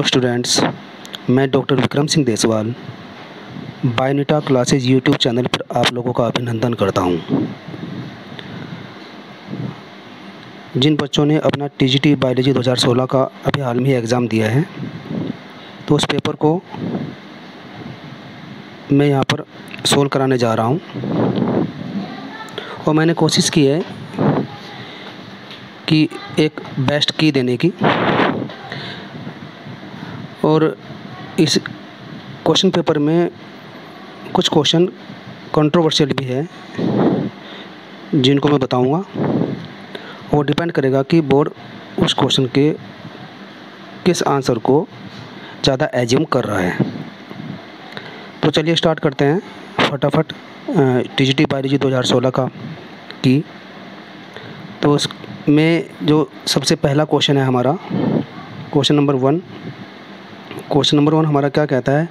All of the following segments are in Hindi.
हेलो स्टूडेंट्स मैं doctor Vikram Singh Deswal Bionita classes YouTube channel पर आप लोगों का अभिनंदन करता हूँ। जिन बच्चों ने अपना टीजीटी बायोलॉजी 2016 का अभी हाल में ही एग्ज़ाम दिया है तो उस पेपर को मैं यहाँ पर सोल्व कराने जा रहा हूँ। और मैंने कोशिश की है कि एक बेस्ट की देने की। और इस क्वेश्चन पेपर में कुछ क्वेश्चन कंट्रोवर्शियल भी है, जिनको मैं बताऊँगा। वो डिपेंड करेगा कि बोर्ड उस क्वेश्चन के किस आंसर को ज़्यादा एज्यूम कर रहा है। तो चलिए स्टार्ट करते हैं फटाफट टी जी टी बायोलॉजी दो हज़ार सोलह का की। तो उसमें जो सबसे पहला क्वेश्चन है हमारा question number one question number one हमारा क्या कहता है?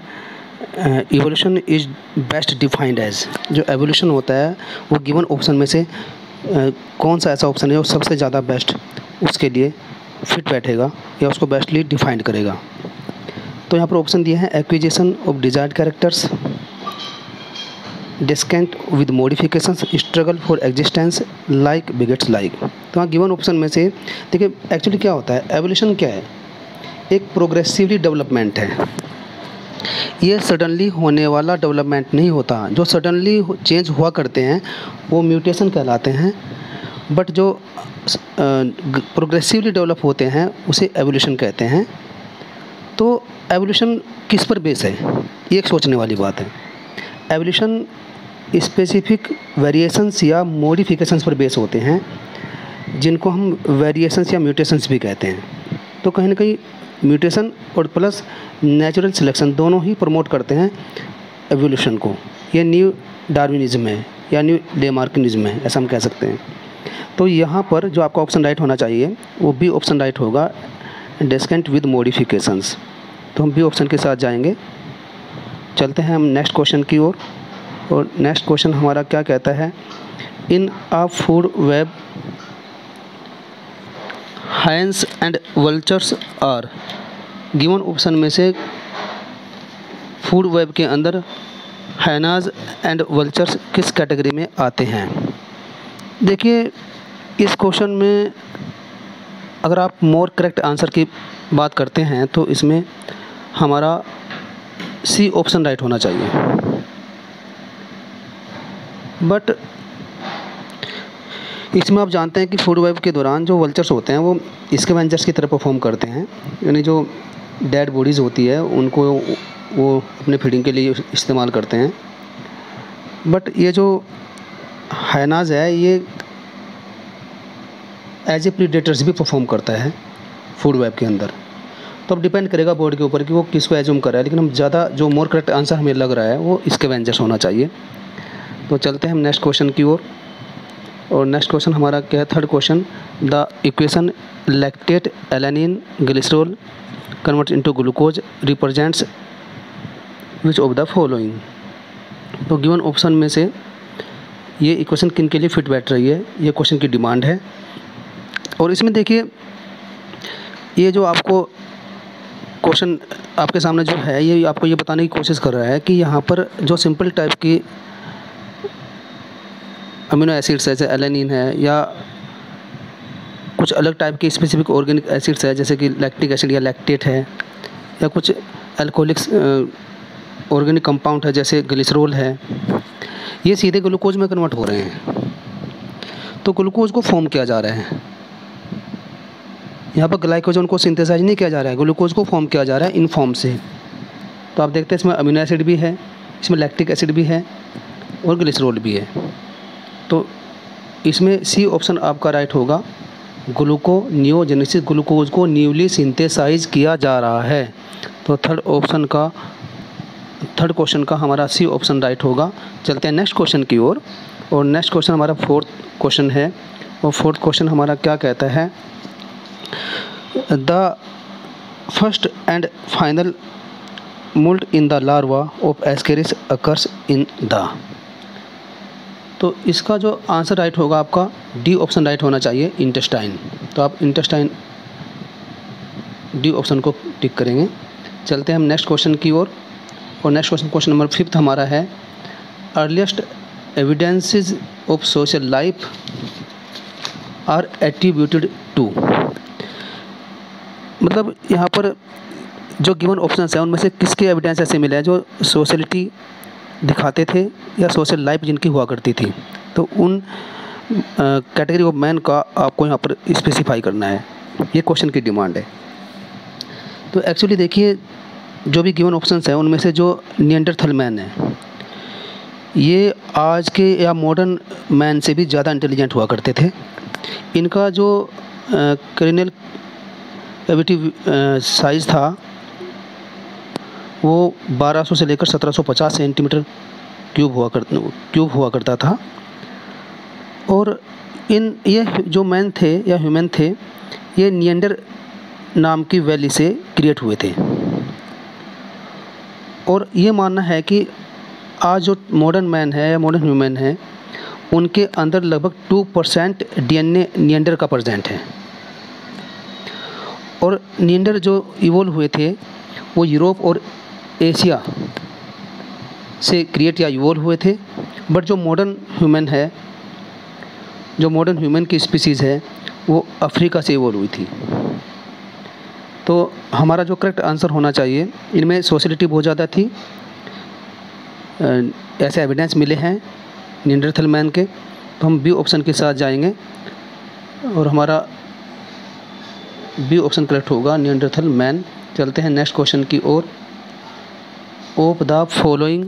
Evolution is best defined as जो एवोल्यूशन होता है, वो गिवन ऑप्शन में से कौन सा ऐसा ऑप्शन है जो सबसे ज़्यादा बेस्ट उसके लिए फिट बैठेगा या उसको बेस्टली डिफाइंड करेगा? तो यहाँ पर ऑप्शन दिए हैं acquisition of desired characters descent with modification struggle for existence like begets like तो हाँ गिवन ऑप्शन में से, देखिए एक्चुअली क्या होता है? एवोल्यूशन क्या है? एक प्रोग्रेसिवली डेवलपमेंट है। ये सडनली होने वाला डेवलपमेंट नहीं होता। जो सडनली चेंज हुआ करते हैं, वो म्यूटेशन कहलाते हैं बट जो प्रोग्रेसिवली डेवलप होते हैं, उसे एवोल्यूशन कहते हैं। तो एवोल्यूशन किस पर बेस है? ये एक सोचने वाली बात है। एवोल्यूशन स्पेसिफिक वेरिएशंस या मॉडिफिकेशंस पर बेस होते हैं, जिनको हम वेरिएशंस या म्यूटेशंस भी कहते हैं। तो कहीं ना कहीं म्यूटेशन और प्लस नेचुरल सिलेक्शन दोनों ही प्रमोट करते हैं एवोल्यूशन को। ये न्यू डार्विनिज्म है, या न्यू डेमार्किनिज्म है, ऐसा हम कह सकते हैं। तो यहाँ पर जो आपका ऑप्शन राइट होना चाहिए, वो बी ऑप्शन राइट होगा, डिस्केंट विद मॉडिफिकेशंस। तो हम बी ऑप्शन के साथ जाएँगे। चलते हैं हम नेक्स्ट क्वेश्चन की ओर। और नेक्स्ट क्वेश्चन हमारा क्या कहता है? In a food web hyenas and vultures are given option में से फ़ूड वेब के अंदर हैनाज एंड वल्चर्स किस कैटेगरी में आते हैं? देखिए, इस क्वेश्चन में अगर आप मोर करेक्ट आंसर की बात करते हैं तो इसमें हमारा सी ऑप्शन राइट होना चाहिए। बट इसमें आप जानते हैं कि फ़ूड वेब के दौरान जो वल्चर्स होते हैं, वो इसके वेंचर्स की तरह परफॉर्म करते हैं। यानी जो डेड बॉडीज़ होती है, उनको वो अपने फीडिंग के लिए इस्तेमाल करते हैं। बट ये जो हैनाज है, ये एज ए प्रीडेटर्स भी परफॉर्म करता है फ़ूड वेब के अंदर। तो अब डिपेंड करेगा बोर्ड के ऊपर कि वो किसको एज्यूम कर रहा है, लेकिन हम ज़्यादा जो मोर करेक्ट आंसर हमें लग रहा है, वो इसके वेंचर्स होना चाहिए। तो चलते हैं हम नेक्स्ट क्वेश्चन की ओर। और नेक्स्ट क्वेश्चन हमारा क्या है? Third question the equation lactate alanine glycerol convert into glucose represents which of the following तो गिवन ऑप्शन में से ये इक्वेशन किन के लिए फिट बैठ रही है? ये क्वेश्चन की डिमांड है। और इसमें देखिए, ये जो आपको क्वेश्चन आपके सामने जो है, ये आपको ये बताने की कोशिश कर रहा है कि यहाँ पर जो सिंपल टाइप की अमीनो एसिड्स है जैसे एलेनिन है या कुछ अलग टाइप के स्पेसिफिक ऑर्गेनिक एसिड्स है, जैसे कि लैक्टिक एसिड या लैक्टेट है, या कुछ एल्कोहलिक्स ऑर्गेनिक कंपाउंड है, जैसे ग्लिसरोल है, ये सीधे ग्लूकोज में कन्वर्ट हो रहे हैं। तो ग्लूकोज को फॉर्म किया जा रहा है। यहाँ पर ग्लाइकोजन को सिंथेसाइज नहीं किया जा रहा है ग्लूकोज को फॉर्म किया जा रहा है इन फॉर्म से। तो आप देखते हैं इसमें अमीनो एसिड भी है, इसमें लैक्टिक एसिड भी है और ग्लिसरोल भी है। तो इसमें सी ऑप्शन आपका राइट होगा। ग्लूको न्योजेनेसिस ग्लूकोज को न्यूली सिंथेसाइज किया जा रहा है। तो थर्ड ऑप्शन का थर्ड क्वेश्चन का हमारा सी ऑप्शन राइट होगा। चलते हैं नेक्स्ट क्वेश्चन की ओर। और, नेक्स्ट क्वेश्चन हमारा फोर्थ क्वेश्चन है। और फोर्थ क्वेश्चन हमारा क्या कहता है? The first and final moult in the larva of Ascaris occurs in the तो इसका जो आंसर राइट होगा आपका डी ऑप्शन राइट होना चाहिए इंटेस्टाइन। तो आप इंटेस्टाइन डी ऑप्शन को टिक करेंगे। चलते हैं हम नेक्स्ट क्वेश्चन की ओर। और, और next question question number fifth हमारा है earliest evidences of social life are attributed to. मतलब यहाँ पर जो गिवन ऑप्शन है उनमें से किसके एविडेंस ऐसे मिले हैं जो सोशलिटी दिखाते थे या सोशल लाइफ जिनकी हुआ करती थी। तो उन कैटेगरी ऑफ़ मैन का आपको यहाँ पर स्पेसिफाई करना है। ये क्वेश्चन की डिमांड है। तो एक्चुअली देखिए, जो भी गिवन ऑप्शंस हैं, उनमें से जो नियंडरथल मैन है, ये आज के या मॉडर्न मैन से भी ज़्यादा इंटेलिजेंट हुआ करते थे। इनका जो क्रिनल एविटिव साइज़ था वो 1200 से लेकर 1750 सेंटीमीटर क्यूब हुआ कर, क्यूब हुआ करता था। और इन, ये जो मैन थे या ह्यूमन थे, ये नियंडर नाम की वैली से क्रिएट हुए थे। और ये मानना है कि आज जो मॉडर्न मैन है या मॉडर्न ह्यूमन है, उनके अंदर लगभग two percent D N A का प्रजेंट है। और नियंडर जो इवोल्व हुए थे, वो यूरोप और एशिया से क्रिएट या इवोल्व हुए थे। बट जो मॉडर्न ह्यूमन है, जो मॉडर्न ह्यूमन की स्पीसीज़ है, वो अफ्रीका से इवोल्व हुई थी। तो हमारा जो करेक्ट आंसर होना चाहिए, इनमें सोशलिटी बहुत ज़्यादा थी। ऐसे एविडेंस मिले हैं निंडरथल मैन के। तो हम बी ऑप्शन के साथ जाएँगे और हमारा बी ऑप्शन करेक्ट होगा नियंडरथल मैन चलते हैं नेक्स्ट क्वेश्चन की ओर। Of the following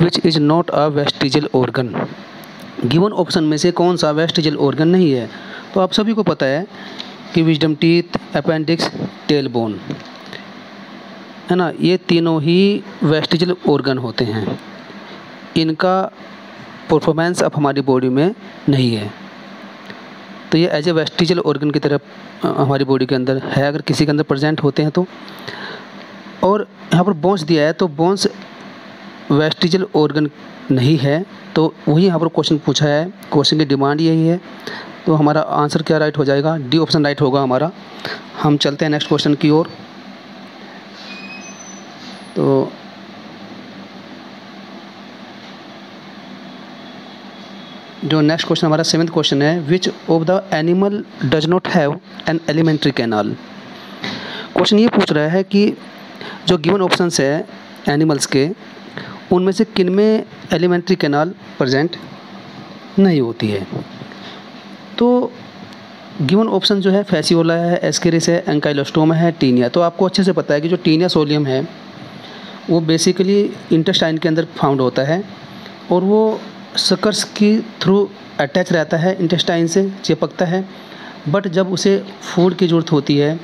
which is not a vestigial organ given option में से कौन सा वेस्टिजल ऑर्गन नहीं है तो आप सभी को पता है कि wisdom teeth appendix tail bone है ना? ये तीनों ही वेस्टिजल ऑर्गन होते हैं। इनका परफॉर्मेंस अब हमारी बॉडी में नहीं है। तो ये एज ए वेस्टिजल ऑर्गन की तरफ़ हमारी बॉडी के अंदर है। अगर किसी के अंदर प्रेजेंट होते हैं तो और यहाँ पर बोन्स दिया है तो बोन्स वेस्टिजल ऑर्गन नहीं है तो वही यहाँ पर क्वेश्चन पूछा है। क्वेश्चन की डिमांड यही है। तो हमारा आंसर क्या राइट हो जाएगा? डी ऑप्शन राइट होगा हमारा। हम चलते हैं नेक्स्ट क्वेश्चन की ओर। तो जो नेक्स्ट क्वेश्चन हमारा सेवेंथ क्वेश्चन है which of the animal does not have an alimentary canal question ये पूछ रहा है कि जो गिवन ऑप्शंस है एनिमल्स के, उनमें से किन में एलिमेंट्री कैनाल प्रजेंट नहीं होती है? तो गिवन ऑप्शन जो है फैसियोला है एस्केरिस है एंकाइलोस्टोमा है टीनिया तो आपको अच्छे से पता है कि जो टीनिया सोलियम है, वो बेसिकली इंटेस्टाइन के अंदर फाउंड होता है और वो सकर्स की थ्रू अटैच रहता है इंटेस्टाइन से, चिपकता है। बट जब उसे फ़ूड की ज़रूरत होती है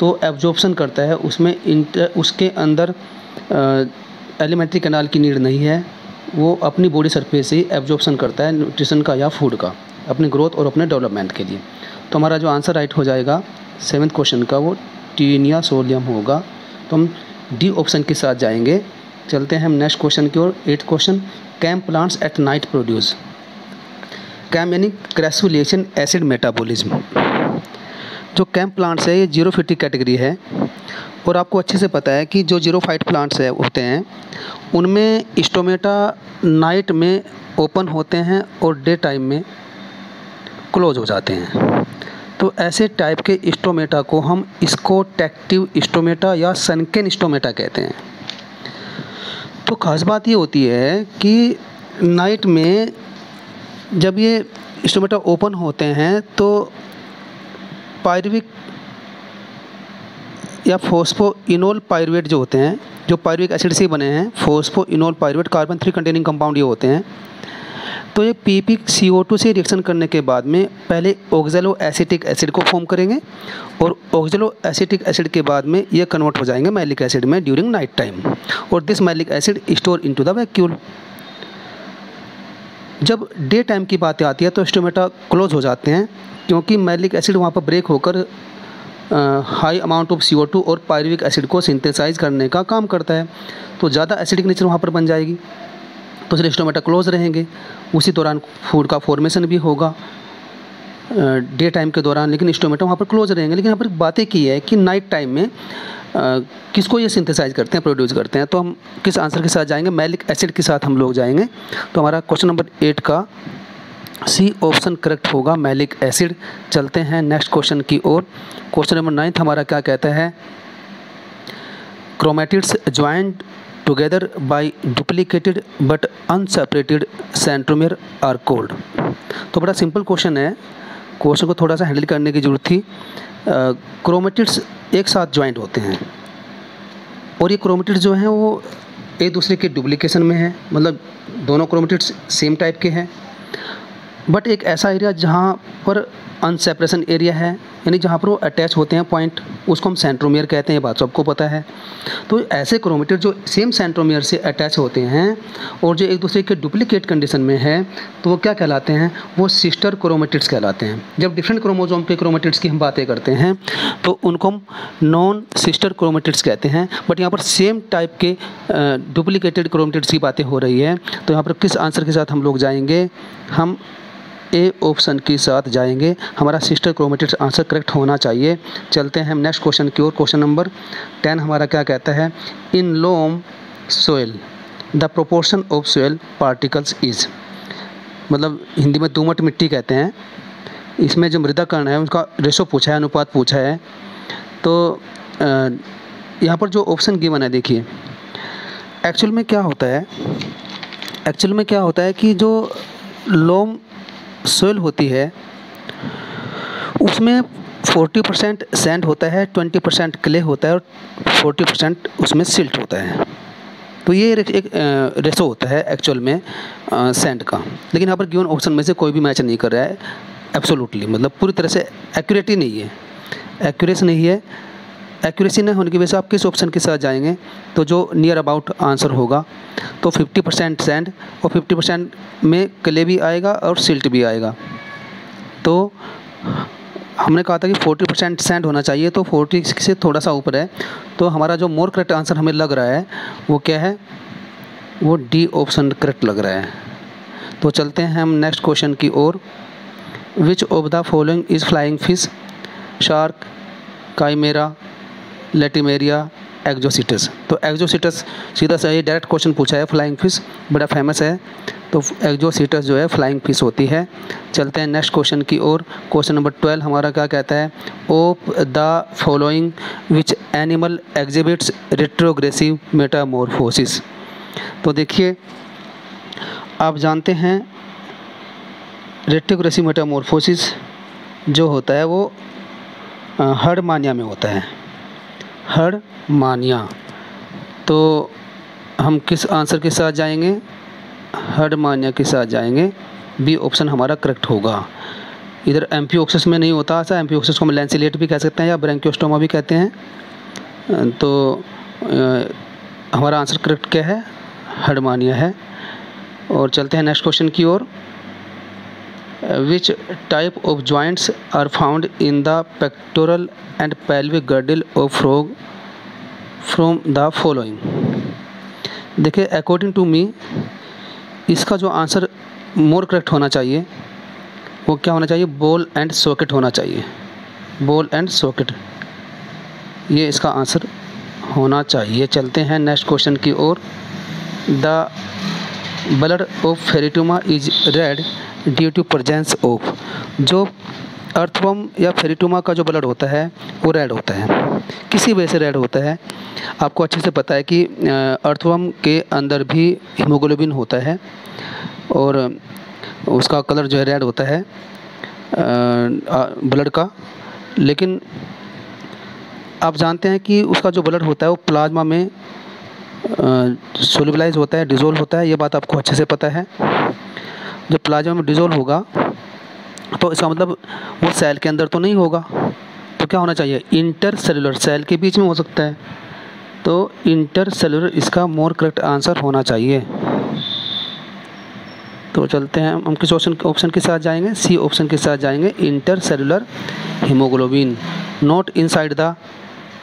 तो एब्जॉर्प्शन करता है, उसमें इंटर उसके अंदर एलिमेंट्री कैनाल की नीड नहीं है। वो अपनी बॉडी सरफेस से एब्जॉर्प्शन करता है न्यूट्रिशन का या फ़ूड का, अपने ग्रोथ और अपने डेवलपमेंट के लिए। तो हमारा जो आंसर राइट हो जाएगा सेवन्थ क्वेश्चन का, वो टीनिया सोलियम होगा। तो हम डी ऑप्शन के साथ जाएँगे। चलते हैं हम नेक्स्ट क्वेश्चन की ओर। Eight question CAM plants at night produce CAM यानी क्रेसुलेशन एसिड मेटाबॉलिज्म जो कैंप प्लांट्स है, ये ज़ीरो फिफ्टी कैटेगरी है। और आपको अच्छे से पता है कि जो ज़ीरो फाइट प्लांट्स है, होते हैं, उनमें स्टोमेटा नाइट में ओपन होते हैं और डे टाइम में क्लोज हो जाते हैं। तो ऐसे टाइप के स्टोमेटा को हम इसको टेक्टिव स्टोमेटा या सनकेन स्टोमेटा कहते हैं। तो ख़ास बात ये होती है कि नाइट में जब ये स्टोमेटा ओपन होते हैं तो पायरविक या फोस्फो इनोल पायरवेट जो होते हैं, जो पायरविक एसिड से बने हैं phosphoenolpyruvate carbon three containing compound ये होते हैं। तो ये P P C O two से रिएक्शन करने के बाद में पहले ऑक्जेलो एसिटिक एसिड को फॉर्म करेंगे और ऑक्जेलो एसिटिक एसिड के बाद में ये कन्वर्ट हो जाएँगे मैलिक एसिड में ड्यूरिंग नाइट टाइम और this malic acid store into the vacuole जब डे टाइम की बातें आती है तो स्टोमेटा क्लोज हो जाते हैं, क्योंकि मैलिक एसिड वहाँ पर ब्रेक होकर हाई अमाउंट ऑफ़ सी और पायरविक एसिड को सिंथेसाइज करने का काम करता है तो ज़्यादा एसिडिक नेचर वहाँ पर बन जाएगी। तो इसलिए स्टोमेटा क्लोज रहेंगे। उसी दौरान फ़ूड का फॉर्मेशन भी होगा। डे टाइम के दौरान, लेकिन स्टोमेटा वहाँ पर क्लोज रहेंगे। लेकिन यहाँ पर बातें की है कि नाइट टाइम में किसको ये सिंथेसाइज करते हैं प्रोड्यूस करते हैं? तो हम किस आंसर के साथ जाएँगे? मैलिक एसिड के साथ हम लोग जाएँगे। तो हमारा क्वेश्चन नंबर एट का सी ऑप्शन करेक्ट होगा, मैलिक एसिड चलते हैं नेक्स्ट क्वेश्चन की ओर। क्वेश्चन नंबर नाइन्थ हमारा क्या कहता है? Chromatids joint together by duplicated but unseparated centromere are called तो बड़ा सिंपल क्वेश्चन है। क्वेश्चन को थोड़ा सा हैंडल करने की ज़रूरत थी। क्रोमेटिड्स एक साथ ज्वाइंट होते हैं। और ये क्रोमेटिड्स जो हैं, वो एक दूसरे के डुप्लीकेशन में हैं। मतलब दोनों क्रोमेटिड्स सेम टाइप के हैं। बट एक ऐसा एरिया जहाँ पर अनसेपरेशन एरिया है, यानी जहाँ पर वो अटैच होते हैं पॉइंट उसको हम सेंट्रोमियर कहते हैं, ये बात सबको पता है। तो ऐसे क्रोमीटर जो सेम सेंट्रोमियर से अटैच होते हैं, और जो एक दूसरे के डुप्लीकेट कंडीशन में है तो वो क्या कहलाते हैं? वो सिस्टर क्रोमेटिड्स कहलाते हैं। जब डिफरेंट क्रोमोजोम के क्रोमेटिड्स की हम बातें करते हैं तो उनको हम नॉन सिस्टर क्रोमेटिड्स कहते हैं। बट यहाँ पर सेम टाइप के डुप्लीकेटेड क्रोमेटिड्स की बातें हो रही है तो यहाँ पर किस आंसर के साथ हम लोग जाएँगे? हम ए ऑप्शन के साथ जाएँगे। हमारा सिस्टर क्रोमेटिड्स आंसर करेक्ट होना चाहिए। चलते हैं हम नेक्स्ट क्वेश्चन की ओर। क्वेश्चन नंबर टेन हमारा क्या कहता है? In loam soil the proportion of soil particles is मतलब हिंदी में दोमट मिट्टी कहते हैं। इसमें जो मृदा कर्ण है उसका रेशो पूछा है, अनुपात पूछा है। तो यहाँ पर जो ऑप्शन गिवन है, देखिए। एक्चुअल में क्या होता है? एक्चुअल में क्या होता है कि जो लोम सोयल होती है, उसमें फोर्टी परसेंट सैंड होता है ट्वेंटी परसेंट क्ले होता है और फोर्टी परसेंट उसमें सिल्ट होता है। तो ये एक रेसो होता है एक्चुअल में सैंड का। लेकिन यहाँ पर गिवन ऑप्शन में से कोई भी मैच नहीं कर रहा है एब्सोल्युटली मतलब पूरी तरह से एक्यूरेट ही नहीं है। एक्यूरेस नहीं है एक्यूरेसी न होने की वजह से आप किस ऑप्शन के साथ जाएँगे? तो जो नियर अबाउट आंसर होगा तो 50 परसेंट सैंड और 50 परसेंट में क्ले भी आएगा और सिल्ट भी आएगा। तो हमने कहा था कि 40 परसेंट सैंड होना चाहिए तो 40 से थोड़ा सा ऊपर है। तो हमारा जो मोर करेक्ट आंसर हमें लग रहा है, वो क्या है? वो डी ऑप्शन करेक्ट लग रहा है। तो चलते हैं हम नेक्स्ट क्वेश्चन की ओर। Which of the following is flying fish shark chimaera Latimeria Exocoetus. तो एक्जोसिटस सीधा सा ये डायरेक्ट क्वेश्चन पूछा है फ्लाइंग फ़िश बड़ा फ़ेमस है। तो एक्जोसिटस जो है फ्लाइंग फ़िश होती है। चलते हैं नेक्स्ट क्वेश्चन की ओर। क्वेश्चन नंबर ट्वेल्व हमारा क्या कहता है? Of the following which animal exhibits retrogressive metamorphosis तो देखिए, आप जानते हैं रेट्रोग्रेसिव मेटामोरफोसिस जो होता है वो हर मानिया में होता है। हर मानिया। तो हम किस आंसर के साथ जाएँगे? हर मानिया के साथ जाएँगे। बी ऑप्शन हमारा करेक्ट होगा। इधर एम्पी में नहीं होता ऐसा। एम्पी ऑक्सिस को हम लेंसिलेट भी कह सकते हैं या ब्रेंक्योस्टोमा भी कहते हैं। तो हमारा आंसर करेक्ट क्या है? हडमानिया है। और चलते हैं नेक्स्ट क्वेश्चन की ओर। Which type of joints are found in the pectoral and pelvic girdle of frog from the following? देखिए अकॉर्डिंग टू मी इसका जो आंसर मोर करेक्ट होना चाहिए, वो क्या होना चाहिए? बॉल एंड सॉकेट होना चाहिए। बॉल एंड सॉकेट ये इसका आंसर होना चाहिए। चलते हैं नेक्स्ट क्वेश्चन की ओर। The blood of Pheretima is red due to presence of जो अर्थवम या फेरिटोमा का जो ब्लड होता है, वो रेड होता है। किसी वजह से रेड होता है? आपको अच्छे से पता है कि अर्थवम के अंदर भी हीमोग्लोबिन होता है और उसका कलर जो है रेड होता है ब्लड का। लेकिन आप जानते हैं कि उसका जो ब्लड होता है, वो प्लाज्मा में सोलिबलाइज होता है डिज़ोल्व होता है, ये बात आपको अच्छे से पता है। जब प्लाज्मा में डिज़ोल्व होगा तो इसका मतलब वो सेल के अंदर तो नहीं होगा। तो क्या होना चाहिए? इंटर सेलुलर सेल के बीच में हो सकता है। तो इंटर सेलुलर इसका मोर करेक्ट आंसर होना चाहिए। तो चलते हैं, हम किस ऑप्शन ऑप्शन के साथ जाएँगे? सी ऑप्शन के साथ जाएँगे। Intercellular haemoglobin not inside the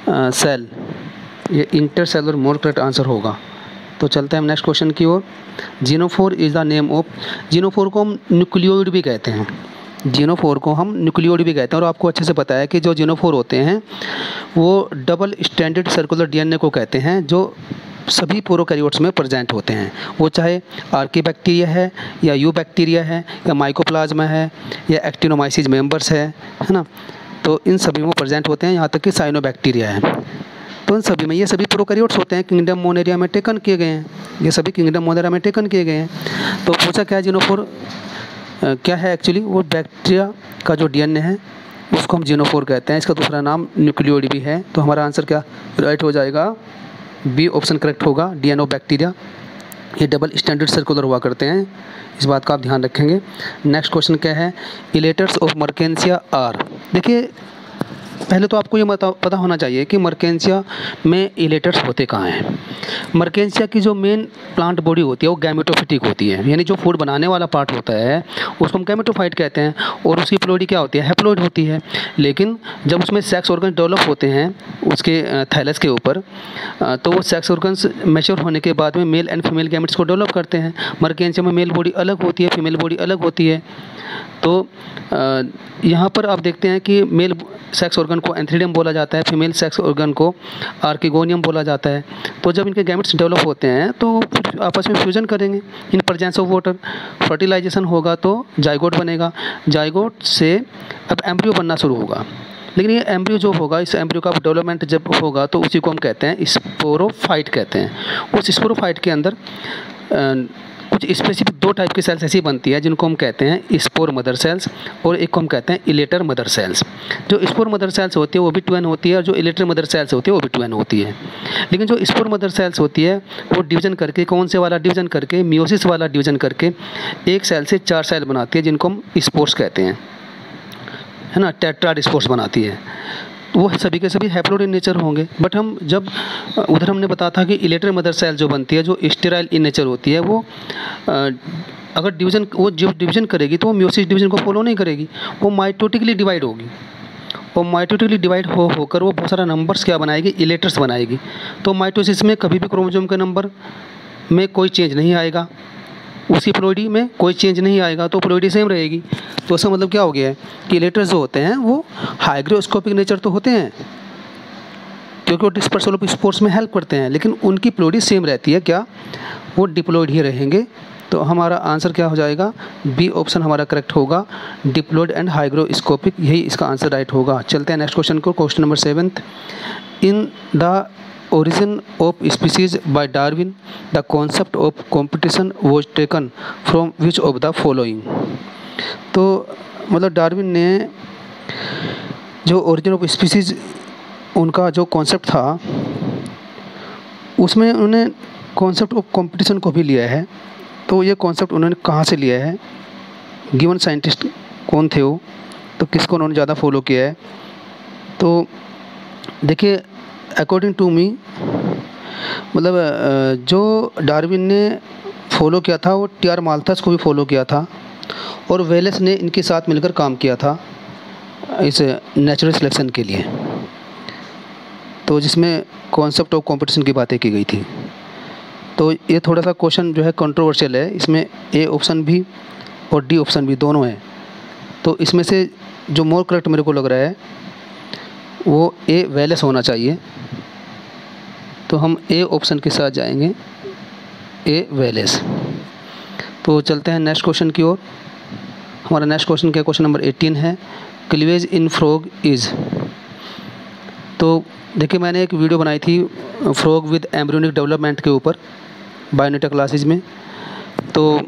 cell ये inter cellular more correct answer होगा। तो चलते हैं हम नेक्स्ट क्वेश्चन की ओर। Genophore is the name of genophore को हम न्यूक्लियोइड भी कहते हैं। जीनोफोर को हम न्यूक्लियोड भी कहते हैं। और आपको अच्छे से है कि जो जीनोफोर होते हैं, वो डबल स्टैंडर्ड सर्कुलर डीएनए को कहते हैं, जो सभी प्रोकैरियोट्स में प्रेजेंट होते हैं। वो चाहे आर्की बैक्टीरिया है, या यू बैक्टीरिया है, या माइकोप्लाज्मा है, या एक्टिनोमाइसिस मेंबर्स है है ना? तो इन सभी में प्रेजेंट होते हैं। यहाँ तक कि साइनो बैक्टीरिया है। तो सभी में, ये सभी प्रोकैरियोट्स होते हैं, किंगडम मोनेरिया में टेकन किए गए हैं। ये सभी किंगडम मोनेरिया में टेकन किए गए हैं। तो पूछा क्या है जीनोफोर क्या है एक्चुअली वो बैक्टीरिया का जो डीएनए है, उसको हम जीनोफोर कहते हैं। इसका दूसरा नाम न्यूक्लियोड भी है। तो हमारा आंसर क्या? राइट हो जाएगा। बी ऑप्शन करेक्ट होगा। डीएनओ बैक्टीरिया ये डबल स्टैंडर्ड सर्कुलर हुआ करते हैं। इस बात का आप ध्यान रखेंगे। नेक्स्ट क्वेश्चन क्या है? इलेटर्स ऑफ़ मर्केंसिया आर देखिए पहले तो आपको ये पता होना चाहिए कि मर्केंसिया में इलेटर्स होते कहाँ हैं? मर्केंसिया की जो मेन प्लांट बॉडी होती है, वो गैमेटोफिटिक होती है। यानी जो फ़ूड बनाने वाला पार्ट होता है, उसको हम गैमेटोफाइट कहते हैं और उसकी प्लोडी क्या होती है? हैप्लोइड होती है। लेकिन जब उसमें सेक्स ऑर्गन डेवलप होते हैं, उसके थैलस के ऊपर तो वो सेक्स ऑर्गन्स मेच्योर होने के बाद में मेल एंड फीमेल गैमेट्स को डेवलप करते हैं। मर्केंसिया में मेल बॉडी अलग होती है फीमेल बॉडी अलग होती है। तो यहाँ पर आप देखते हैं कि मेल सेक्स ऑर्गन को एंथ्रीडियम बोला जाता है फीमेल सेक्स ऑर्गन को आर्किगोनियम बोला जाता है। तो जब इनके गैमेट्स डेवलप होते हैं तो आपस में फ्यूजन करेंगे। In presence of water fertilisation होगा तो जाइगोट बनेगा। जाइगोट से अब एम्ब्रियो बनना शुरू होगा। लेकिन ये एम्ब्रियो जो होगा, इस एम्ब्रियो का डेवलपमेंट जब होगा तो उसी को हम कहते हैं स्पोरोफाइट कहते हैं। उस स्पोरोफाइट के अंदर कुछ स्पेसिफिक दो टाइप की सेल्स ऐसी बनती है, जिनको हम कहते हैं स्पोर मदर सेल्स और एक को हम कहते हैं इलेटर मदर सेल्स जो स्पोर मदर सेल्स होती है, वो भी ट्वेन होती है और जो इलेटर मदर सेल्स होती है, वो भी ट्वेन होती है। लेकिन जो स्पोर मदर सेल्स होती है, वो डिवीज़न करके, कौन से वाला डिवीज़न करके मियोसिस वाला डिवीज़न करके, एक सेल से चार सेल बनाती है, जिनको हम स्पोर्ट्स कहते हैं। है ना? टेट्राड स्पोर्ट्स बनाती है। वो सभी के सभी हैप्लोड इन नेचर होंगे। बट हम जब उधर हमने बताया था कि इलेटर मदर सेल जो बनती है जो स्टेराइल इन नेचर होती है वो आ, अगर डिवीज़न वो जब डिवीज़न करेगी तो वो म्योसिस डिवीज़न को फॉलो नहीं करेगी। वो माइटोटिकली डिवाइड होगी। और माइटोटिकली डिवाइड हो होकर वो बहुत सारा नंबर्स क्या बनाएगी? इलेटर्स बनाएगी। तो माइटोसिस में कभी भी क्रोमोजोम के नंबर में कोई चेंज नहीं आएगा। उसी प्लोइडी में कोई चेंज नहीं आएगा तो प्लोइडी सेम रहेगी। तो उसका मतलब क्या हो गया है कि लेटर्स जो होते हैं, वो हाइग्रोस्कोपिक नेचर तो होते हैं, क्योंकि वो डिस्पर्सल ऑफ़ स्पोर्ट्स में हेल्प करते हैं, लेकिन उनकी प्लोइडी सेम रहती है। क्या? वो डिप्लोइड ही रहेंगे। तो हमारा आंसर क्या हो जाएगा? बी ऑप्शन हमारा करेक्ट होगा। डिप्लोइड एंड हाइग्रोस्कोपिक यही इसका आंसर राइट होगा। चलते हैं नेक्स्ट क्वेश्चन को question number seventh in the origin of species by Darwin, the concept of competition was taken from which of the following? तो मतलब डार्विन ने जो ओरिजिन ऑफ़ स्पीसीज उनका जो कॉन्सेप्ट था उसमें उन्होंने कॉन्सेप्ट ऑफ़ कंपटीशन को भी लिया है। तो ये कॉन्सेप्ट उन्होंने कहाँ से लिया है? गिवन साइंटिस्ट कौन थे वो? तो किसको उन्होंने ज़्यादा फॉलो किया है? तो देखिए अकॉर्डिंग टू मी मतलब जो डार्विन ने फॉलो किया था, वो टी आर माल्थस को भी फॉलो किया था, और वेलेस ने इनके साथ मिलकर काम किया था, इस नेचुरल सिलेक्शन के लिए। तो जिसमें कॉन्सेप्ट ऑफ़ कंपटीशन की बातें की गई थी। तो ये थोड़ा सा क्वेश्चन जो है कंट्रोवर्शियल है, इसमें ए ऑप्शन भी और डी ऑप्शन भी दोनों हैं। तो इसमें से जो मोर करेक्ट मेरे को लग रहा है वो ए वेलेस होना चाहिए। तो हम ए ऑप्शन के साथ जाएँगे। ए वेलेस। तो चलते हैं नेक्स्ट क्वेश्चन की ओर। हमारा नेक्स्ट क्वेश्चन क्या क्वेश्चन नंबर एटीन है। क्लीवेज इन फ्रॉग इज़ तो देखिए, मैंने एक वीडियो बनाई थी फ्रॉग विद एम्ब्रियोनिक डेवलपमेंट के ऊपर बायोनेटा क्लासेज में। तो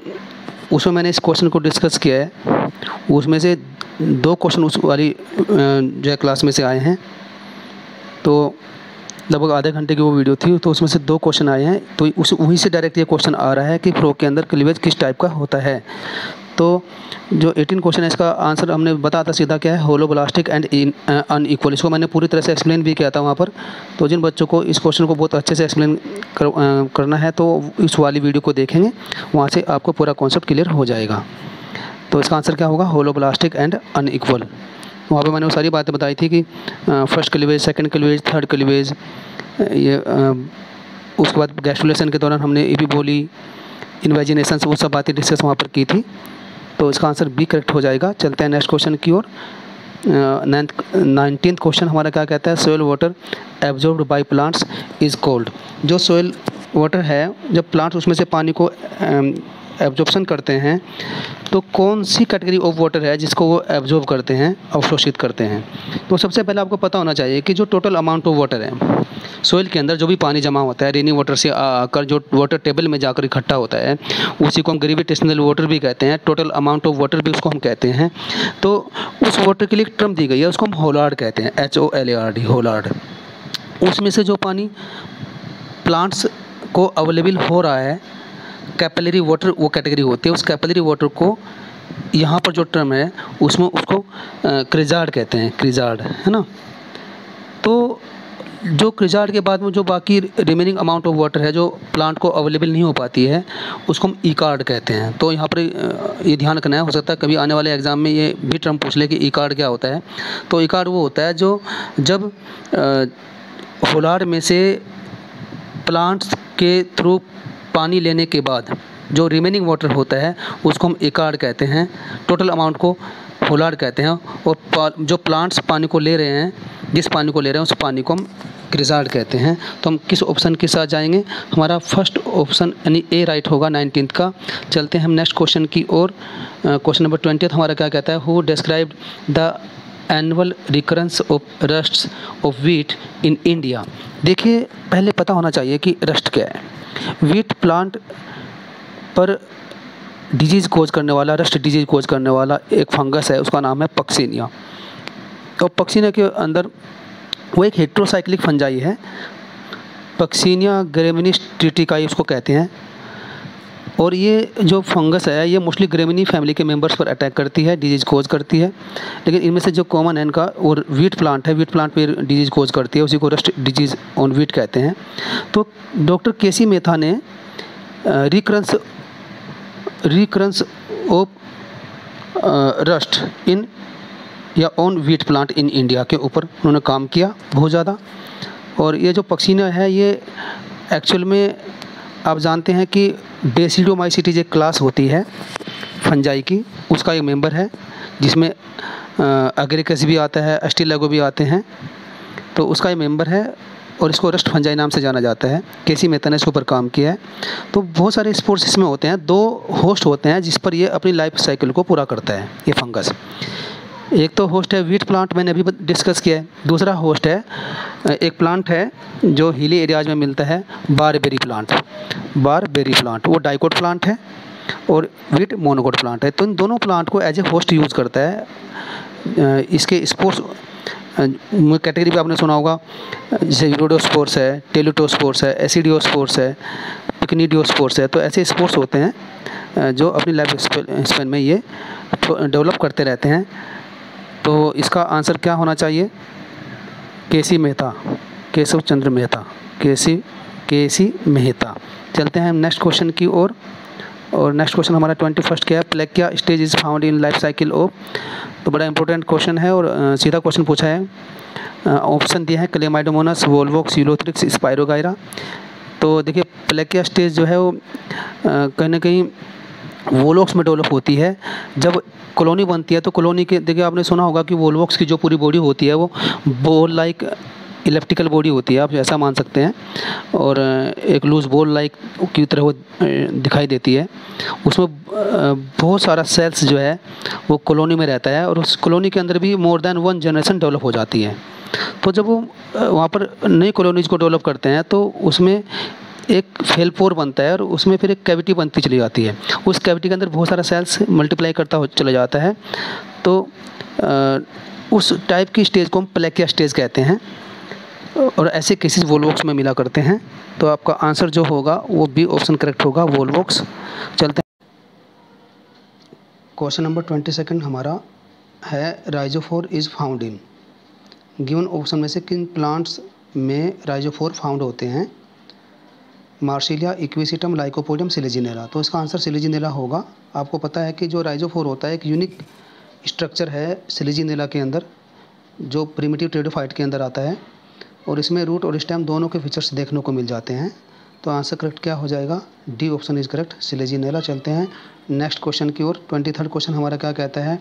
उसमें मैंने इस क्वेश्चन को डिस्कस किया है। उसमें से दो क्वेश्चन उस वाली जो है क्लास में से आए हैं। तो लगभग आधे घंटे की वो वीडियो थी तो उसमें से दो क्वेश्चन आए हैं। तो उस वहीं से डायरेक्ट ये क्वेश्चन आ रहा है कि फ्रो के अंदर क्लीवेज किस टाइप का होता है। तो जो 18 क्वेश्चन है इसका आंसर हमने बताया था सीधा क्या है होलोब्लास्टिक एंड अनइक्वल इसको मैंने पूरी तरह से एक्सप्लेन भी किया था वहाँ पर। तो जिन बच्चों को इस क्वेश्चन को बहुत अच्छे से एक्सप्लेन कर, करना है तो इस वाली वीडियो को देखेंगे। वहाँ से आपको पूरा कॉन्सेप्ट क्लियर हो जाएगा। तो इसका आंसर क्या होगा? होलोब्लास्टिक एंड अनइक्वल वहाँ पे मैंने वो सारी बातें बताई थी कि first cleavage second cleavage third cleavage ये उसके बाद गैस्ट्रुलेशन के दौरान हमने ये भी बोली इन्वेजिनेशन वो सब बातें डिस्कस वहाँ पर की थी। तो इसका आंसर बी करेक्ट हो जाएगा। चलते हैं नेक्स्ट क्वेश्चन की ओर। नाइन्थ, नाइनटीन क्वेश्चन हमारा क्या कहता है? Soil water absorb by plants is called. जो सोयल वाटर है, जब प्लांट्स उसमें से पानी को एब्जॉर्प्शन करते हैं तो कौन सी कैटेगरी ऑफ़ वाटर है जिसको वो एब्जॉर्ब करते हैं, अवशोषित करते हैं? तो सबसे पहले आपको पता होना चाहिए कि जो टोटल अमाउंट ऑफ़ वाटर है सोइल के अंदर जो भी पानी जमा होता है रेनी वाटर से आकर जो वाटर टेबल में जाकर इकट्ठा होता है, उसी को हम ग्रेविटेशनल वाटर भी कहते हैं टोटल अमाउंट ऑफ़ वाटर भी उसको हम कहते हैं। तो उस वाटर के लिए एक टर्म दी गई है, उसको हम होलार्ड कहते हैं H O L A R D holard उसमें से जो पानी प्लांट्स को अवेलेबल हो रहा है कैपलरी वाटर वो कैटेगरी होती है, उस कैपलरी वाटर को यहाँ पर जो टर्म है, उसमें उसको क्रिजार्ड कहते हैं क्रिजार्ड है ना? तो जो क्रिजार्ड के बाद में जो बाकी रिमेनिंग अमाउंट ऑफ़ वाटर है, जो प्लांट को अवेलेबल नहीं हो पाती है, उसको हम ई कार्ड कहते हैं। तो यहाँ पर ये ध्यान रखना है, हो सकता है कभी आने वाले एग्ज़ाम में ये भी टर्म पूछ ले कि ई कार्ड क्या होता है। तो ई कार्ड वो होता है जो जब होलार में से प्लांट्स के थ्रू पानी लेने के बाद जो रिमेनिंग वाटर होता है, उसको हम एकार्ड कहते हैं। टोटल अमाउंट को होलार्ड कहते हैं और जो प्लांट्स पानी को ले रहे हैं, जिस पानी को ले रहे हैं, उस पानी को हम क्रिजार्ड कहते हैं। तो हम किस ऑप्शन के साथ जाएँगे? हमारा फ़र्स्ट ऑप्शन यानी ए राइट होगा नाइनटीन का। चलते हैं हम नेक्स्ट क्वेश्चन की ओर। क्वेश्चन नंबर ट्वेंटी हमारा क्या कहता है? Who described the annual recurrence of rust of wheat in India देखिए, पहले पता होना चाहिए कि रस्ट क्या है। वीट प्लांट पर डिज़ीज़ कोज करने वाला रस्ट डिज़ीज़ कोज करने वाला एक फंगस है, उसका नाम है पक्सीनिया तो पक्सीनिया के अंदर वो एक हेट्रोसाइक्लिक फंजाई है। पक्सीनिया ग्रेमिनिस ट्रिटिकाई उसको कहते हैं। और ये जो फंगस है, ये मोस्टली ग्रेमिनी फैमिली के मेंबर्स पर अटैक करती है डिज़ीज़ कोज करती है। लेकिन इनमें से जो कॉमन है इनका और वीट प्लांट है वीट प्लांट पर डिज़ीज़ कोज करती है, उसी को रस्ट डिज़ीज़ ऑन वीट कहते हैं। तो डॉक्टर केसी मेथा ने रिक्रंस रिक्रंस ऑफ़ रस्ट इन या on wheat plant in India के ऊपर उन्होंने काम किया बहुत ज़्यादा। और ये जो पक्षीना है, ये एक्चुअल में आप जानते हैं कि डेसिडोमाइसिटीज एक क्लास होती है फंजाई की, उसका एक मेंबर है, जिसमें अग्रिकस भी आता है अस्टिलागो भी आते हैं तो उसका एक मेंबर है और इसको रस्ट फंजाई नाम से जाना जाता है, केसी मेहता ने इसके ऊपर काम किया है। तो बहुत सारे स्पोर्ट्स इसमें होते हैं, दो होस्ट होते हैं जिस पर ये अपनी लाइफ साइकिल को पूरा करता है, ये फंगस। एक तो होस्ट है वीट प्लांट मैंने अभी डिस्कस किया है। दूसरा होस्ट है एक प्लांट है, जो हिली एरियाज़ में मिलता है बारबेरी प्लांट बारबेरी प्लांट वो डाइकोट प्लांट है और वीट मोनोकोट प्लांट है। तो इन दोनों प्लांट को एज ए होस्ट यूज़ करता है। इसके स्पोर्ट्स कैटेगरी भी आपने सुना होगा, जैसे यूरोडोस्पोर्ट्स है टेलिटोस्पोर्ट्स है एसिडियोस्पोर्ट्स है पिकनीडियोस्पोर्ट्स है तो ऐसे स्पोर्ट्स होते हैं जो अपनी लाइफ स्पेन में ये डेवलप करते रहते हैं। तो इसका आंसर क्या होना चाहिए? K C Mehta, Keshav Chandra Mehta, K C K C Mehta. चलते हैं हम नेक्स्ट क्वेश्चन की ओर। और नेक्स्ट क्वेश्चन हमारा ट्वेंटी फ़र्स्ट क्या है plakea stage is found in life cycle of तो बड़ा इंपॉर्टेंट क्वेश्चन है और सीधा क्वेश्चन पूछा है। ऑप्शन दिया है क्लेमाइडोमोनस वोल्वोक्स यूलोथ्रिक्स स्पायरोगायरा तो देखिए प्लेक्या स्टेज जो है वो कहीं ना कहीं वोलोक्स में डेवलप होती है। जब कॉलोनी बनती है तो कॉलोनी के, देखिए आपने सुना होगा कि वोलोक्स की जो पूरी बॉडी होती है, वो बोल लाइक इलेक्ट्रिकल बॉडी होती है, आप ऐसा मान सकते हैं। और एक लूज बॉल लाइक की तरह वो दिखाई देती है। उसमें बहुत सारा सेल्स जो है, वो कॉलोनी में रहता है और उस कॉलोनी के अंदर भी more than one generation develop हो जाती है। तो जब वो वहाँ पर नई कॉलोनीज को डेवलप करते हैं तो उसमें एक फेलपोर बनता है और उसमें फिर एक कैविटी बनती चली जाती है। उस कैविटी के अंदर बहुत सारा सेल्स मल्टीप्लाई करता हो चला जाता है। तो आ, उस टाइप की स्टेज को हम प्लेकिया स्टेज कहते हैं। और ऐसे केसेस वोलवॉक्स में मिला करते हैं। तो आपका आंसर जो होगा वो बी ऑप्शन करेक्ट होगा वोलवॉक्स चलते हैं। क्वेश्चन नंबर ट्वेंटी सेकेंड हमारा है rhizophore is found in given option में से किन प्लांट्स में राइजोफोर फाउंड होते हैं? मार्सिलिया इक्विसिटम लाइकोपोडियम सिलिजिनेला तो इसका आंसर सिलिजिनेला होगा। आपको पता है कि जो राइजोफोर होता है, एक यूनिक स्ट्रक्चर है सिलिजिनेला के अंदर, जो प्रिमिटिव ट्रेडोफाइट के अंदर आता है। और इसमें रूट और स्टेम दोनों के फीचर्स देखने को मिल जाते हैं। तो आंसर करेक्ट क्या हो जाएगा? D option is correct Selaginella चलते हैं नेक्स्ट क्वेश्चन की ओर। ट्वेंटी थर्ड क्वेश्चन हमारा क्या कहता है?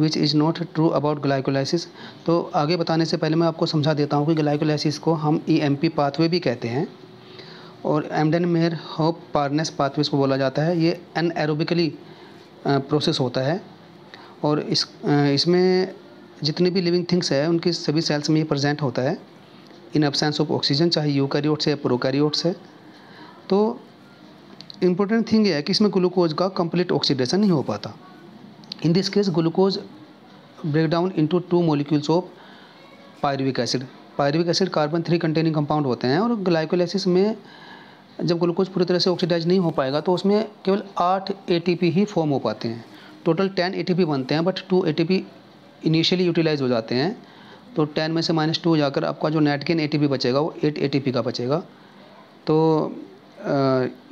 Which is not true about glycolysis तो आगे बताने से पहले मैं आपको समझा देता हूँ कि ग्लाइकोलाइसिस को हम ई एम पी पाथवे भी कहते हैं। और Embden Meyerhof Parnas pathways को बोला जाता है। ये एन एरोबिकली प्रोसेस होता है। और इस इसमें जितने भी लिविंग थिंग्स है, उनकी सभी सेल्स में ये प्रेजेंट होता है। इन एब्सेंस ऑफ़ ऑक्सीजन चाहे यूकैरियोट्स है प्रोकैरियोट्स है। तो इम्पोर्टेंट थिंग ये है कि इसमें ग्लूकोज का कंप्लीट ऑक्सीडेशन नहीं हो पाता। In this case glucose break down into two molecules of pyruvic acid pyruvic acid carbon three containing compound होते हैं और ग्लाइकोलाइसिस में जब ग्लूकोज पूरी तरह से ऑक्सीडाइज नहीं हो पाएगा तो उसमें केवल आठ एटीपी ही फॉर्म हो पाते हैं। टोटल टेन एटीपी बनते हैं but two ATP initially utilize हो जाते हैं। तो टेन में से माइनस टू जाकर आपका जो नेट गेन एटीपी बचेगा, वो एट ए का बचेगा। तो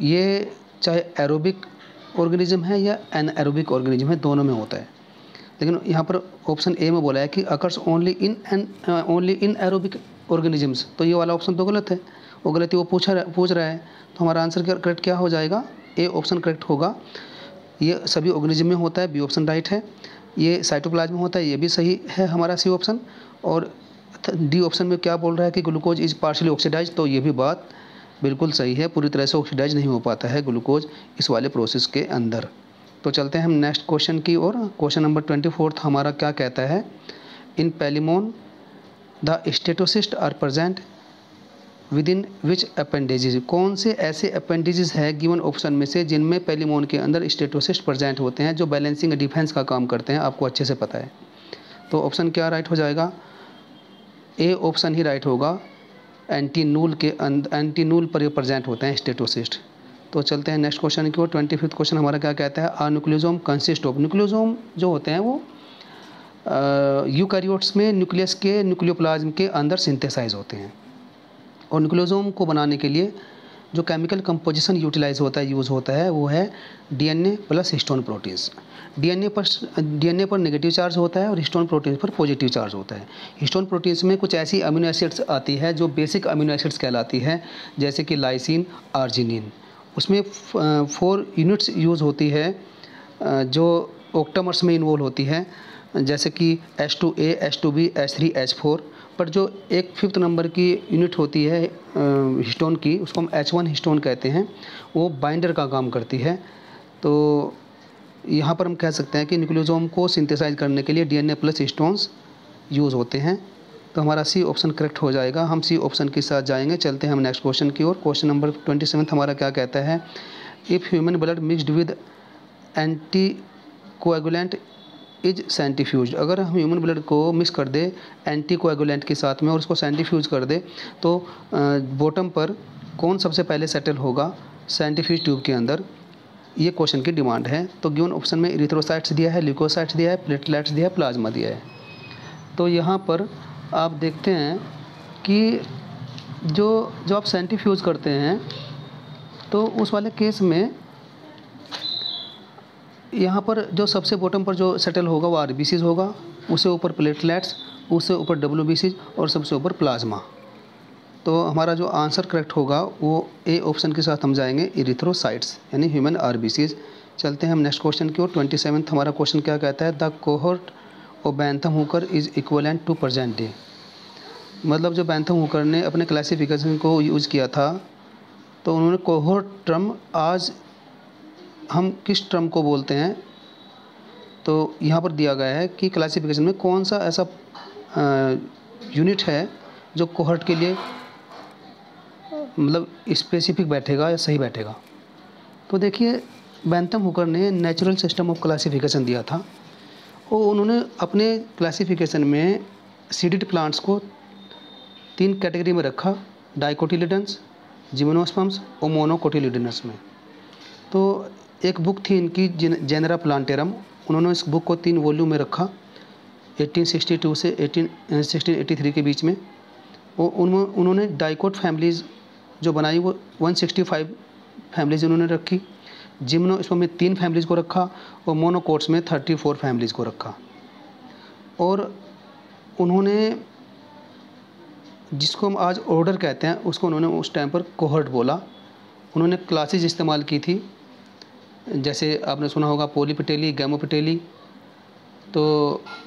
ये चाहे एरोबिक ऑर्गेनिज्म है या एन एरोबिक ऑर्गेनिज्म है, दोनों में होता है। लेकिन यहाँ पर ऑप्शन ए में बोला है कि occurs only in an only in aerobic organisms तो ये वाला ऑप्शन तो गलत है। वो गलती वो पूछा पूछ रहा है तो हमारा आंसर करेक्ट क्या हो जाएगा? ए ऑप्शन करेक्ट होगा। ये सभी ऑर्गेनिज्म में होता है बी ऑप्शन राइट है। ये साइटोप्लाज्म में होता है, ये भी सही है हमारा सी ऑप्शन और डी ऑप्शन में क्या बोल रहा है कि ग्लूकोज इज़ पार्शली ऑक्सीडाइज तो ये भी बात बिल्कुल सही है। पूरी तरह से ऑक्सीडाइज नहीं हो पाता है ग्लूकोज इस वाले प्रोसेस के अंदर। तो चलते हैं हम नेक्स्ट क्वेश्चन की ओर। क्वेश्चन नंबर ट्वेंटी फोर्थ हमारा क्या कहता है? In Palaemon the statocyst are present with in which appendages कौन से ऐसे अपेंडेजेस है गिवन ऑप्शन में से जिनमें पेलीमोन के अंदर स्टेटोसिस्ट प्रजेंट होते हैं, जो बैलेंसिंग डिफेंस का काम करते हैं, आपको अच्छे से पता है। तो ऑप्शन क्या राइट हो जाएगा? ए ऑप्शन ही राइट होगा। एंटी नूल के अंदर एंटी नूल पर प्रजेंट होते हैं स्टेटोसिस्ट तो चलते हैं नेक्स्ट क्वेश्चन की ओर। ट्वेंटी फिफ्थ क्वेश्चन हमारा क्या कहता है? A nucleosome consist of nucleosome जो होते हैं वो यूकैरियोट्स में न्यूक्लियस के न्यूक्लियोप्लाज्म के अंदर सिंथेसाइज होते हैं। और न्यूक्लियोजोम को बनाने के लिए जो केमिकल कंपोजिशन यूटिलाइज होता है, यूज़ होता है, वो है DNA plus histone proteins. DNA पर डीएनए पर नेगेटिव चार्ज होता है और हिस्टोन प्रोटीन्स पर पॉजिटिव चार्ज होता है। हिस्टोन प्रोटीन्स में कुछ ऐसी अमीनो एसिड्स आती है जो बेसिक अमीनो एसिड्स कहलाती है, जैसे कि लाइसिन, आर्जिनिन। उसमें फोर यूनिट्स यूज़ होती है जो ओक्टामर्स में इन्वॉल्व होती है, जैसे कि H two A H two B S three H four पर जो एक फिफ्थ नंबर की यूनिट होती है हिस्टोन की, उसको हम एच वन हिस्टोन कहते हैं, वो बाइंडर का काम करती है। तो यहाँ पर हम कह सकते हैं कि न्यूक्लियोजोम को सिंथेसाइज करने के लिए डीएनए प्लस हिस्टोन्स यूज़ होते हैं। तो हमारा सी ऑप्शन करेक्ट हो जाएगा। हम सी ऑप्शन के साथ जाएँगे, चलते हैं हम नेक्स्ट क्वेश्चन की ओर। क्वेश्चन नंबर ट्वेंटी सेवन्थ हमारा क्या कहता है? If human blood mixed with anticoagulant is centrifuge अगर हम ह्यूमन ब्लड को मिक्स कर दे एंटी कोएगुलेंट के साथ में और उसको सेंटिफ्यूज कर दे तो बॉटम पर कौन सबसे पहले सेटल होगा? सेंटिफ्यूज ट्यूब के अंदर। ये क्वेश्चन की डिमांड है। तो गिवन ऑप्शन में इरिथ्रोसाइट्स दिया है लिकोसाइट्स दिया है प्लेटलेट्स दिया है प्लाज्मा दिया है। तो यहाँ पर आप देखते हैं कि जो जो आप सेंटिफ्यूज करते हैं तो उस वाले केस में यहाँ पर जो सबसे बॉटम पर जो सेटल होगा वो आर होगा, उससे ऊपर प्लेटलेट्स उससे ऊपर डब्ल्यू और सबसे ऊपर प्लाज्मा तो हमारा जो आंसर करेक्ट होगा, वो ए ऑप्शन के साथ हम जाएँगे इरिथ्रोसाइट्स यानी ह्यूमन आर चलते हैं हम नेक्स्ट क्वेश्चन की ओर। ट्वेंटी सेवन्थ हमारा क्वेश्चन क्या कहता है? द कोहर्ट और Bentham Hooker is equivalent to present day मतलब जो बैंथम हुकर ने अपने क्लासिफिकेशन को यूज़ किया था तो उन्होंने कोहोर ट्रम आज हम किस ट्रम को बोलते हैं? तो यहाँ पर दिया गया है कि क्लासिफिकेशन में कौन सा ऐसा यूनिट है जो कोहर्ट के लिए मतलब स्पेसिफिक बैठेगा या सही बैठेगा? तो देखिए बैंथम हुकर ने नेचुरल सिस्टम ऑफ़ क्लासिफिकेशन दिया था। और उन्होंने अपने क्लासिफिकेशन में सीडिड प्लांट्स को तीन कैटेगरी में रखा डाइकोटिलिडेंस जिम्नोस्पम्स और मोनोकोटिलिडेंस में। तो एक बुक थी इनकी जेनरा प्लांटेरम। उन्होंने इस बुक को तीन वॉल्यूम में रखा 1862 से 18 1683 के बीच में। वो उन्होंने डाइकोट फैमिलीज़ जो बनाई, वो 165 फैमिलीज़ उन्होंने रखी। जिम्नो, इसमें में तीन फैमिलीज़ को रखा और मोनोकोट्स में 34 फैमिलीज़ को रखा। और उन्होंने, जिसको हम आज ऑर्डर कहते हैं, उसको उन्होंने उस टाइम पर कोहर्ट बोला। उन्होंने क्लासेज इस्तेमाल की थी। जैसे आपने सुना होगा पोलीपटेली गैमोपटेली तो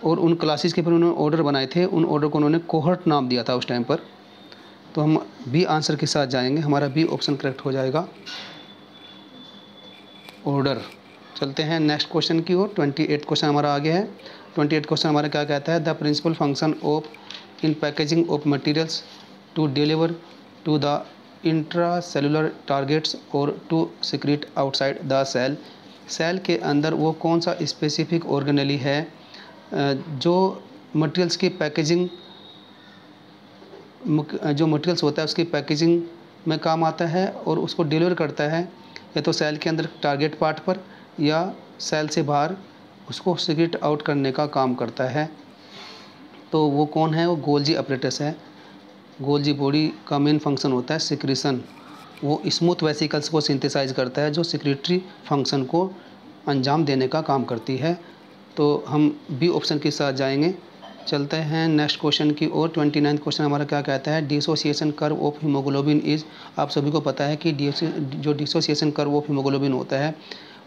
और उन क्लासेस के फिर उन्होंने ऑर्डर बनाए थे। उन ऑर्डर को उन्होंने कोहर्ट नाम दिया था उस टाइम पर। तो हम बी आंसर के साथ जाएँगे। हमारा बी ऑप्शन करेक्ट हो जाएगा। ऑर्डर चलते हैं नेक्स्ट क्वेश्चन की ओर। ट्वेंटी एट क्वेश्चन हमारा आगे है। ट्वेंटी एट क्वेश्चन हमारा क्या कहता है? The principal function of in packaging of materials to deliver to the intracellular targets और to secrete outside the cell cell के अंदर वो कौन सा स्पेसिफिक ऑर्गेनली है? जो मटेरियल्स की पैकेजिंग जो मटेरियल्स होता है उसकी पैकेजिंग में काम आता है और उसको डिलीवर करता है, या तो सेल के अंदर टारगेट पार्ट पर या सेल से बाहर, उसको सिक्रेट आउट करने का काम करता है। तो वो कौन है? वो गोल्जी अपरेटस है। गोल्जी बॉडी का मेन फ़ंक्शन होता है सिक्रीसन वो स्मूथ वेसिकल्स को सिंथेसाइज करता है, जो सिक्रेटरी फ़ंक्शन को अंजाम देने का काम करती है। तो हम बी ऑप्शन के साथ जाएँगे। चलते हैं नेक्स्ट क्वेश्चन की और ट्वेंटी नाइन्थ क्वेश्चन हमारा क्या कहता है? Dissociation curve of haemoglobin is आप सभी को पता है कि जो डिसोसिएशन कर्व ऑफ़ हीमोग्लोबिन होता है,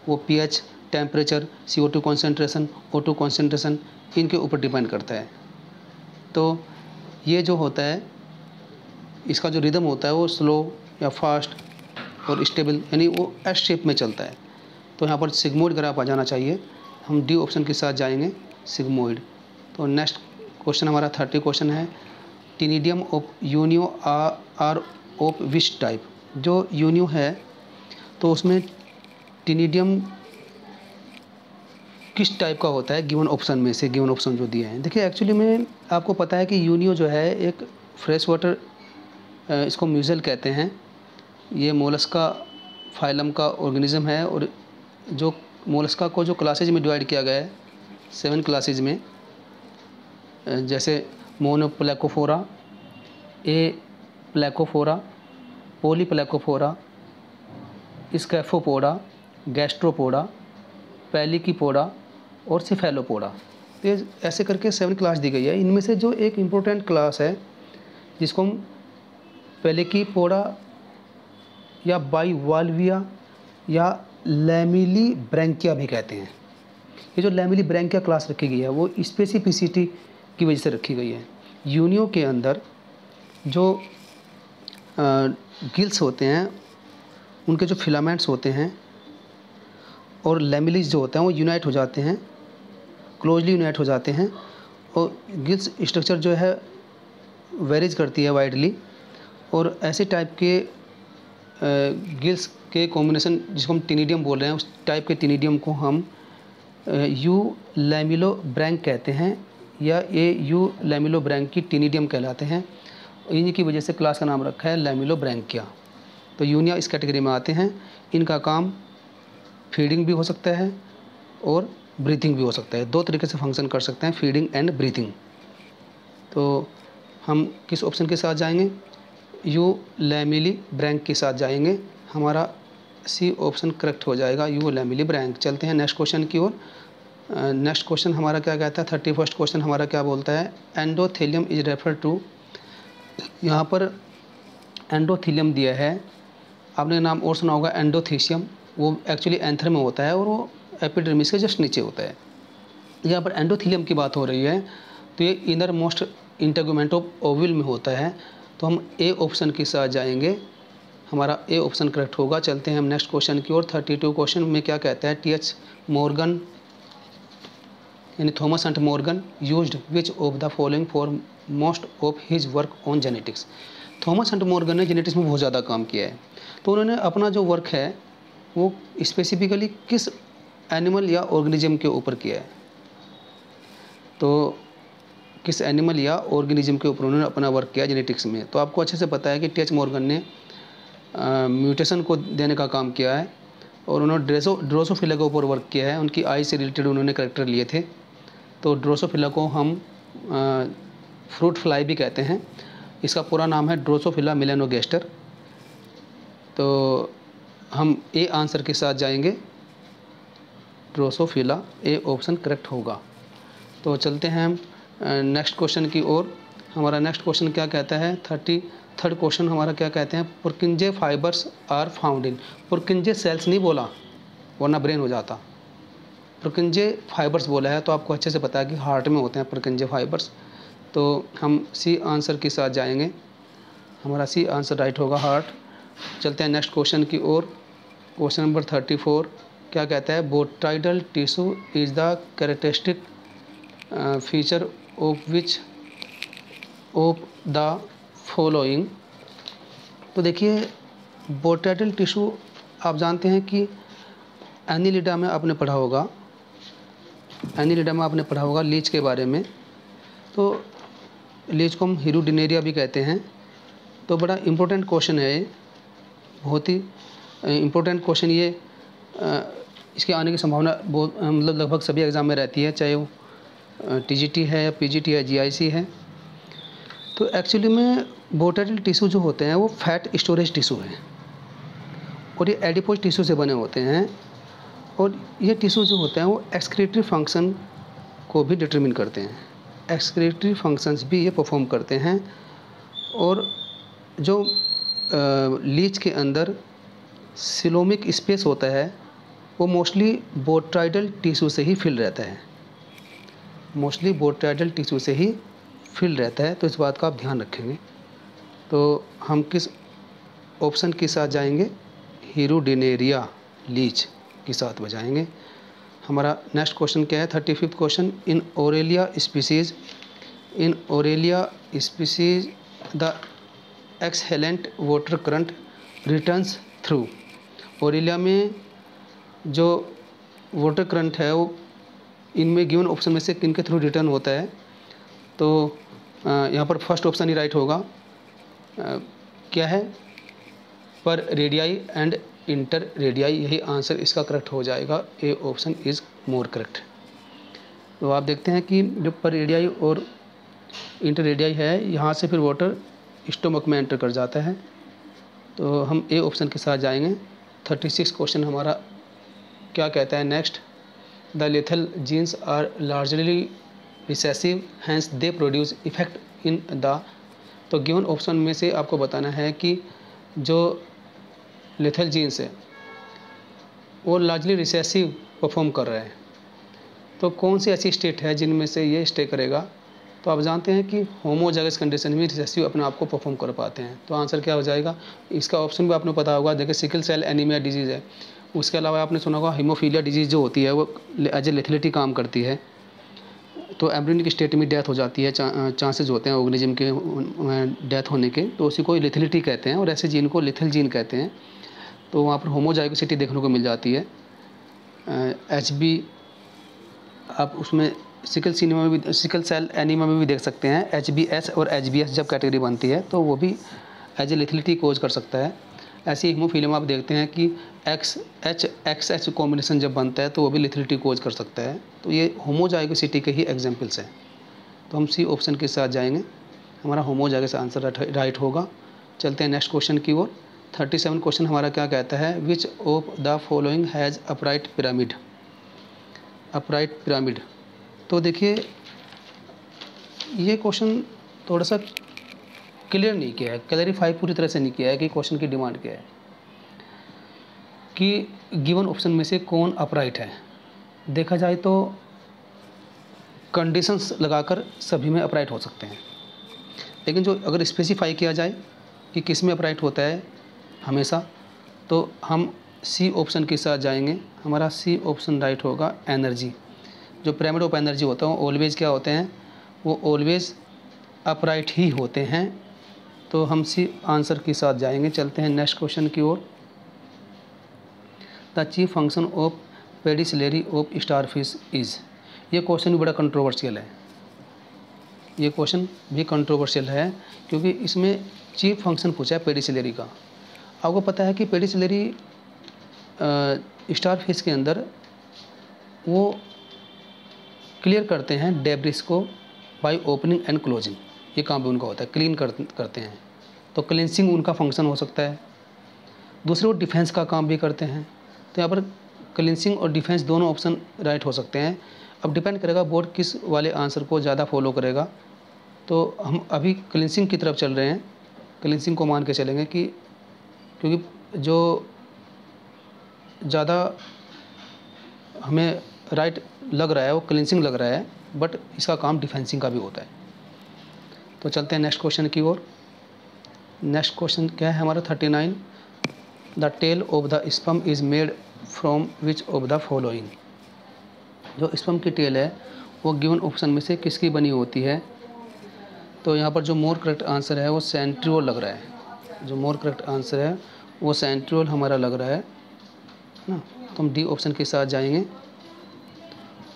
वो pH temperature C O two concentration O two concentration इनके ऊपर डिपेंड करता है। तो ये जो होता है इसका जो रिदम होता है वो स्लो या फास्ट और स्टेबल यानी वो एस शेप में चलता है। तो यहाँ पर सिग्मोइड ग्राफ आ जाना चाहिए, हम डी ऑप्शन के साथ जाएँगे सिग्मोइड तो नेक्स्ट क्वेश्चन हमारा थर्टी क्वेश्चन है। Ctenidium of Unio are of which type जो यूनियो है तो उसमें टीनिडियम किस टाइप का होता है गिवन ऑप्शन में से गिवन ऑप्शन जो दिए हैं। देखिए एक्चुअली में आपको पता है कि यूनियो जो है, एक फ्रेश वाटर इसको म्यूज़ल कहते हैं। ये मोलस्का फाइलम का ऑर्गेनिज्म है और जो मोलस्का को जो क्लासेज में डिवाइड किया गया है, सेवन क्लासेज में जैसे मोनोप्लेकोफोरा, ए प्लेकोफोरा, पोलीप्लेकोफोरा स्कैफोपोडा गैस्ट्रोपोडा पैलिकीपोडा और सिफेलोपोडा तो ऐसे करके सेवन क्लास दी गई है। इनमें से जो एक इम्पोर्टेंट क्लास है, जिसको हम पेलिकीपोडा या बाईवाल्विया या लैमिली ब्रैंकिया भी कहते हैं। ये जो लैमिली ब्रैंकिया क्लास रखी गई है, वो स्पेसिफिसिटी की वजह से रखी गई है। यूनियो के अंदर जो गिल्स होते हैं, उनके जो फिलामेंट्स होते हैं और लेमिलीज जो होते हैं, वो यूनाइट हो जाते हैं, क्लोजली यूनाइट हो जाते हैं और गिल्स स्ट्रक्चर जो है, वेरीज करती है वाइडली। और ऐसे टाइप के गिल्स के कॉम्बिनेशन जिसको हम टिनिडियम बोल रहे हैं, उस टाइप के टिनिडियम को हम यू लैमिलो ब्रैंक कहते हैं, या ये यू लेमिलो लैमिलो की टीनिडियम कहलाते हैं। इन्हीं की वजह से क्लास का नाम रखा है लैमिलो ब्रैंकिया तो यूनिया इस कैटेगरी में आते हैं। इनका काम फीडिंग भी हो सकता है और ब्रीथिंग भी हो सकता है। दो तरीके से फ़ंक्शन कर सकते हैं फीडिंग एंड ब्रीथिंग तो हम किस ऑप्शन के साथ जाएँगे? यू लैमिली ब्रैंक के साथ जाएँगे। हमारा सी ऑप्शन करेक्ट हो जाएगा यू लैमिली ब्रैंक। चलते हैं नेक्स्ट क्वेश्चन की ओर। नेक्स्ट क्वेश्चन हमारा क्या कहता है? थर्टी फ़र्स्ट क्वेश्चन हमारा क्या बोलता है? एंडोथेलियम इज़ रेफर टू, यहाँ पर एंडोथीलियम दिया है। आपने नाम और सुना होगा एंडोथीशियम वो एक्चुअली एंथर में होता है और वो एपिडर्मिस के जस्ट नीचे होता है। यहाँ पर एंडोथीलियम की बात हो रही है। तो ये innermost integument of ovule में होता है। तो हम ए ऑप्शन के साथ जाएँगे। हमारा ए ऑप्शन करेक्ट होगा। चलते हैं हम नेक्स्ट क्वेश्चन की ओर। थर्टी टू क्वेश्चन में क्या कहता है? टी एच मॉर्गन यानी Thomas and Morgan used which of the following for most of his work on genetics Thomas and Morgan ने जेनेटिक्स में बहुत ज़्यादा काम किया है। तो उन्होंने अपना जो वर्क है, वो स्पेसिफिकली किस एनिमल या ऑर्गेनिज्म के ऊपर किया है? तो किस एनिमल या ऑर्गेनिज्म के ऊपर उन्होंने अपना वर्क किया जेनेटिक्स में? तो आपको अच्छे से पता है कि टेच मॉर्गन ने म्यूटेशन को देने का काम किया है और उन्होंने ड्रेसो ड्रोसोफिला के ऊपर वर्क किया है। उनकी आई से रिलेटेड उन्होंने करेक्टर लिए थे। तो ड्रोसोफिला को हम फ्रूट फ्लाई भी कहते हैं। इसका पूरा नाम है ड्रोसोफिला मिलेनोगेस्टर तो हम ए आंसर के साथ जाएँगे। ड्रोसोफिला ए ऑप्शन करेक्ट होगा। तो चलते हैं हम। नेक्स्ट क्वेश्चन की ओर। हमारा नेक्स्ट क्वेश्चन क्या कहता है? थर्टी थर्ड क्वेश्चन हमारा क्या कहते हैं? Purkinje fibres are found in Purkinje cells नहीं बोला, वरना ब्रेन हो जाता। पुरकिंजे फाइबर्स बोला है तो आपको अच्छे से पता है कि हार्ट में होते हैं पुरकिंजे फाइबर्स तो हम सी आंसर के साथ जाएँगे। हमारा सी आंसर राइट होगा हार्ट चलते हैं नेक्स्ट क्वेश्चन की ओर। क्वेश्चन नंबर थर्टी फोर क्या कहता है? Botryoidal tissue is the characteristic feature of which of the following तो देखिए बोटाइडल टिशू आप जानते हैं कि एनिलिडा में आपने पढ़ा होगा एनिलिडा में आपने पढ़ा होगा लीच के बारे में। तो लीच को हम हीरोडिनेरिया भी कहते हैं। तो बड़ा इम्पोर्टेंट क्वेश्चन है ये, बहुत ही इम्पोर्टेंट क्वेश्चन ये इसके आने की संभावना बहुत मतलब लगभग सभी एग्ज़ाम में रहती है, चाहे वो टीजीटी है या पीजीटी है जीआईसी है तो एक्चुअली में बोटाइल टिश्यू जो होते हैं, वो फैट स्टोरेज टिश्यू हैं। और ये एडिपोज टिश्यू से बने होते हैं और ये टिश्यू जो होते हैं, वो एक्सक्रेटरी फ़ंक्शन को भी डिटरमिन करते हैं। एक्सक्रेटरी फ़ंक्शंस भी ये परफॉर्म करते हैं और जो लीच के अंदर सिलोमिक स्पेस होता है, वो मोस्टली बोट्राइडल टिश्यू से ही फिल रहता है। मोस्टली बोटाइडल टिश्यू से ही फिल रहता है तो इस बात का आप ध्यान रखेंगे। तो हम किस ऑप्शन के साथ जाएँगे? हीरोडिनेरिया लीच के साथ बजाएँगे। हमारा नेक्स्ट क्वेश्चन क्या है? Thirty fifth question in Aurelia species in Aurelia species the exhalant water current returns through Aurelia में जो वाटर करंट है, वो इनमें गिवन ऑप्शन में से किन के थ्रू रिटर्न होता है? तो यहाँ पर फ़र्स्ट ऑप्शन ही राइट होगा। क्या है? पर रेडियाई एंड इंटर रेडियाई यही आंसर इसका करेक्ट हो जाएगा। A option is more correct तो आप देखते हैं कि जो पर रेडियाई और इंटर रेडियाई है, यहाँ से फिर वाटर स्टोमक में एंटर कर जाता है। तो हम ए ऑप्शन के साथ जाएँगे। थर्टी सिक्स क्वेश्चन हमारा क्या कहता है? Next the lethal genes are largely recessive, hence they produce effect in the तो गिवन ऑप्शन में से आपको बताना है कि जो लेथल जीन्स है, वो लार्जली रिसेसिव परफॉर्म कर रहे हैं। तो कौन सी ऐसी स्टेट है जिनमें से ये स्टे करेगा? तो आप जानते हैं कि होमोजाइगस कंडीशन में रिसेसिव अपने आप को परफॉर्म कर पाते हैं। तो आंसर क्या हो जाएगा? इसका ऑप्शन भी आपने पता होगा, देखिए सिकल सेल एनीमिया डिज़ीज़ है। उसके अलावा आपने सुना होगा हीमोफीलिया डिज़ीज़ जो होती है वो एज ए लेथिलिटी काम करती है। तो एम्ब्रियन स्टेट में डेथ हो जाती है चा, चांसेस होते हैं ऑर्गेनिज्म के डेथ होने के। तो उसी को लिथिलिटी कहते हैं और ऐसे जीन को लिथल जीन कहते हैं। तो वहाँ पर होमोजाइगोसिटी देखने को मिल जाती है। एच बी आप उसमें सिकल सिनेमा में भी सिकल सेल एनीमा में भी देख सकते हैं। एच बी एस और एच बी एस जब कैटेगरी बनती है तो वो भी एज ए लिथलिटी कोज कर सकता है। ऐसी हीमोफीलिया आप देखते हैं कि X H X H combination जब बनता है तो वो भी लिथलिटी कोज कर सकता है। तो ये होमोजाइगोसिटी के ही एग्जाम्पल्स हैं। तो हम सी ऑप्शन के साथ जाएँगे। हमारा होमोजाइगस आंसर राइट होगा। चलते हैं नेक्स्ट क्वेश्चन की ओर। थर्टी सेवन क्वेश्चन हमारा क्या कहता है? Which of the following has upright pyramid upright pyramid तो देखिए, ये क्वेश्चन थोड़ा सा क्लियर नहीं किया है क्लैरिफाई पूरी तरह से नहीं किया है कि क्वेश्चन की डिमांड क्या है। कि गिवन ऑप्शन में से कौन अपराइट है? देखा जाए तो कंडीशंस लगाकर सभी में अपराइट हो सकते हैं। लेकिन जो अगर स्पेसिफाई किया जाए कि किसमें अपराइट होता है, हमेशा तो हम सी ऑप्शन के साथ जाएँगे। हमारा सी ऑप्शन राइट होगा एनर्जी जो पिरामिड ऑफ़ एनर्जी होता है ऑलवेज क्या होते हैं? वो ऑलवेज अपराइट ही होते हैं। तो हम सी आंसर के साथ जाएँगे, चलते हैं नेक्स्ट क्वेश्चन की ओर। The chief function of pedicellariae of starfish is. ये क्वेश्चन भी बड़ा कंट्रोवर्शियल है। ये क्वेश्चन भी कंट्रोवर्शियल है, क्योंकि इसमें चीफ फ़ंक्शन पूछा है पेडिसलेरी का। आपको पता है कि पेडिसलेरी स्टार फ़िश के अंदर वो क्लियर करते हैं डेब्रिस को बाय ओपनिंग एंड क्लोजिंग ये काम भी उनका होता है क्लीन कर, करते हैं। तो क्लिनसिंग उनका फ़ंक्शन हो सकता है। दूसरे वो डिफेंस का काम भी करते हैं। तो यहाँ पर क्लिनसिंग और डिफेंस दोनों ऑप्शन राइट हो सकते हैं। अब डिपेंड करेगा बोर्ड किस वाले आंसर को ज़्यादा फॉलो करेगा। तो हम अभी क्लिनसिंग की तरफ़ चल रहे हैं। क्लिनसिंग को मान के चलेंगे कि क्योंकि जो ज़्यादा हमें राइट लग रहा है वो क्लिनसिंग लग रहा है बट इसका काम डिफेंसिंग का भी होता है। तो चलते हैं नेक्स्ट क्वेश्चन की ओर। नेक्स्ट क्वेश्चन क्या है हमारा? Thirty nine the tail of the sperm is made from which of the following जो स्पम की टेल है, वो गिवन ऑप्शन में से किसकी बनी होती है? तो यहाँ पर जो मोर करेक्ट आंसर है, वो सेंट्रियोल लग रहा है। जो मोर करेक्ट आंसर है, वो सेंट्रियोल हमारा लग रहा है ना? तो हम डी ऑप्शन के साथ जाएँगे।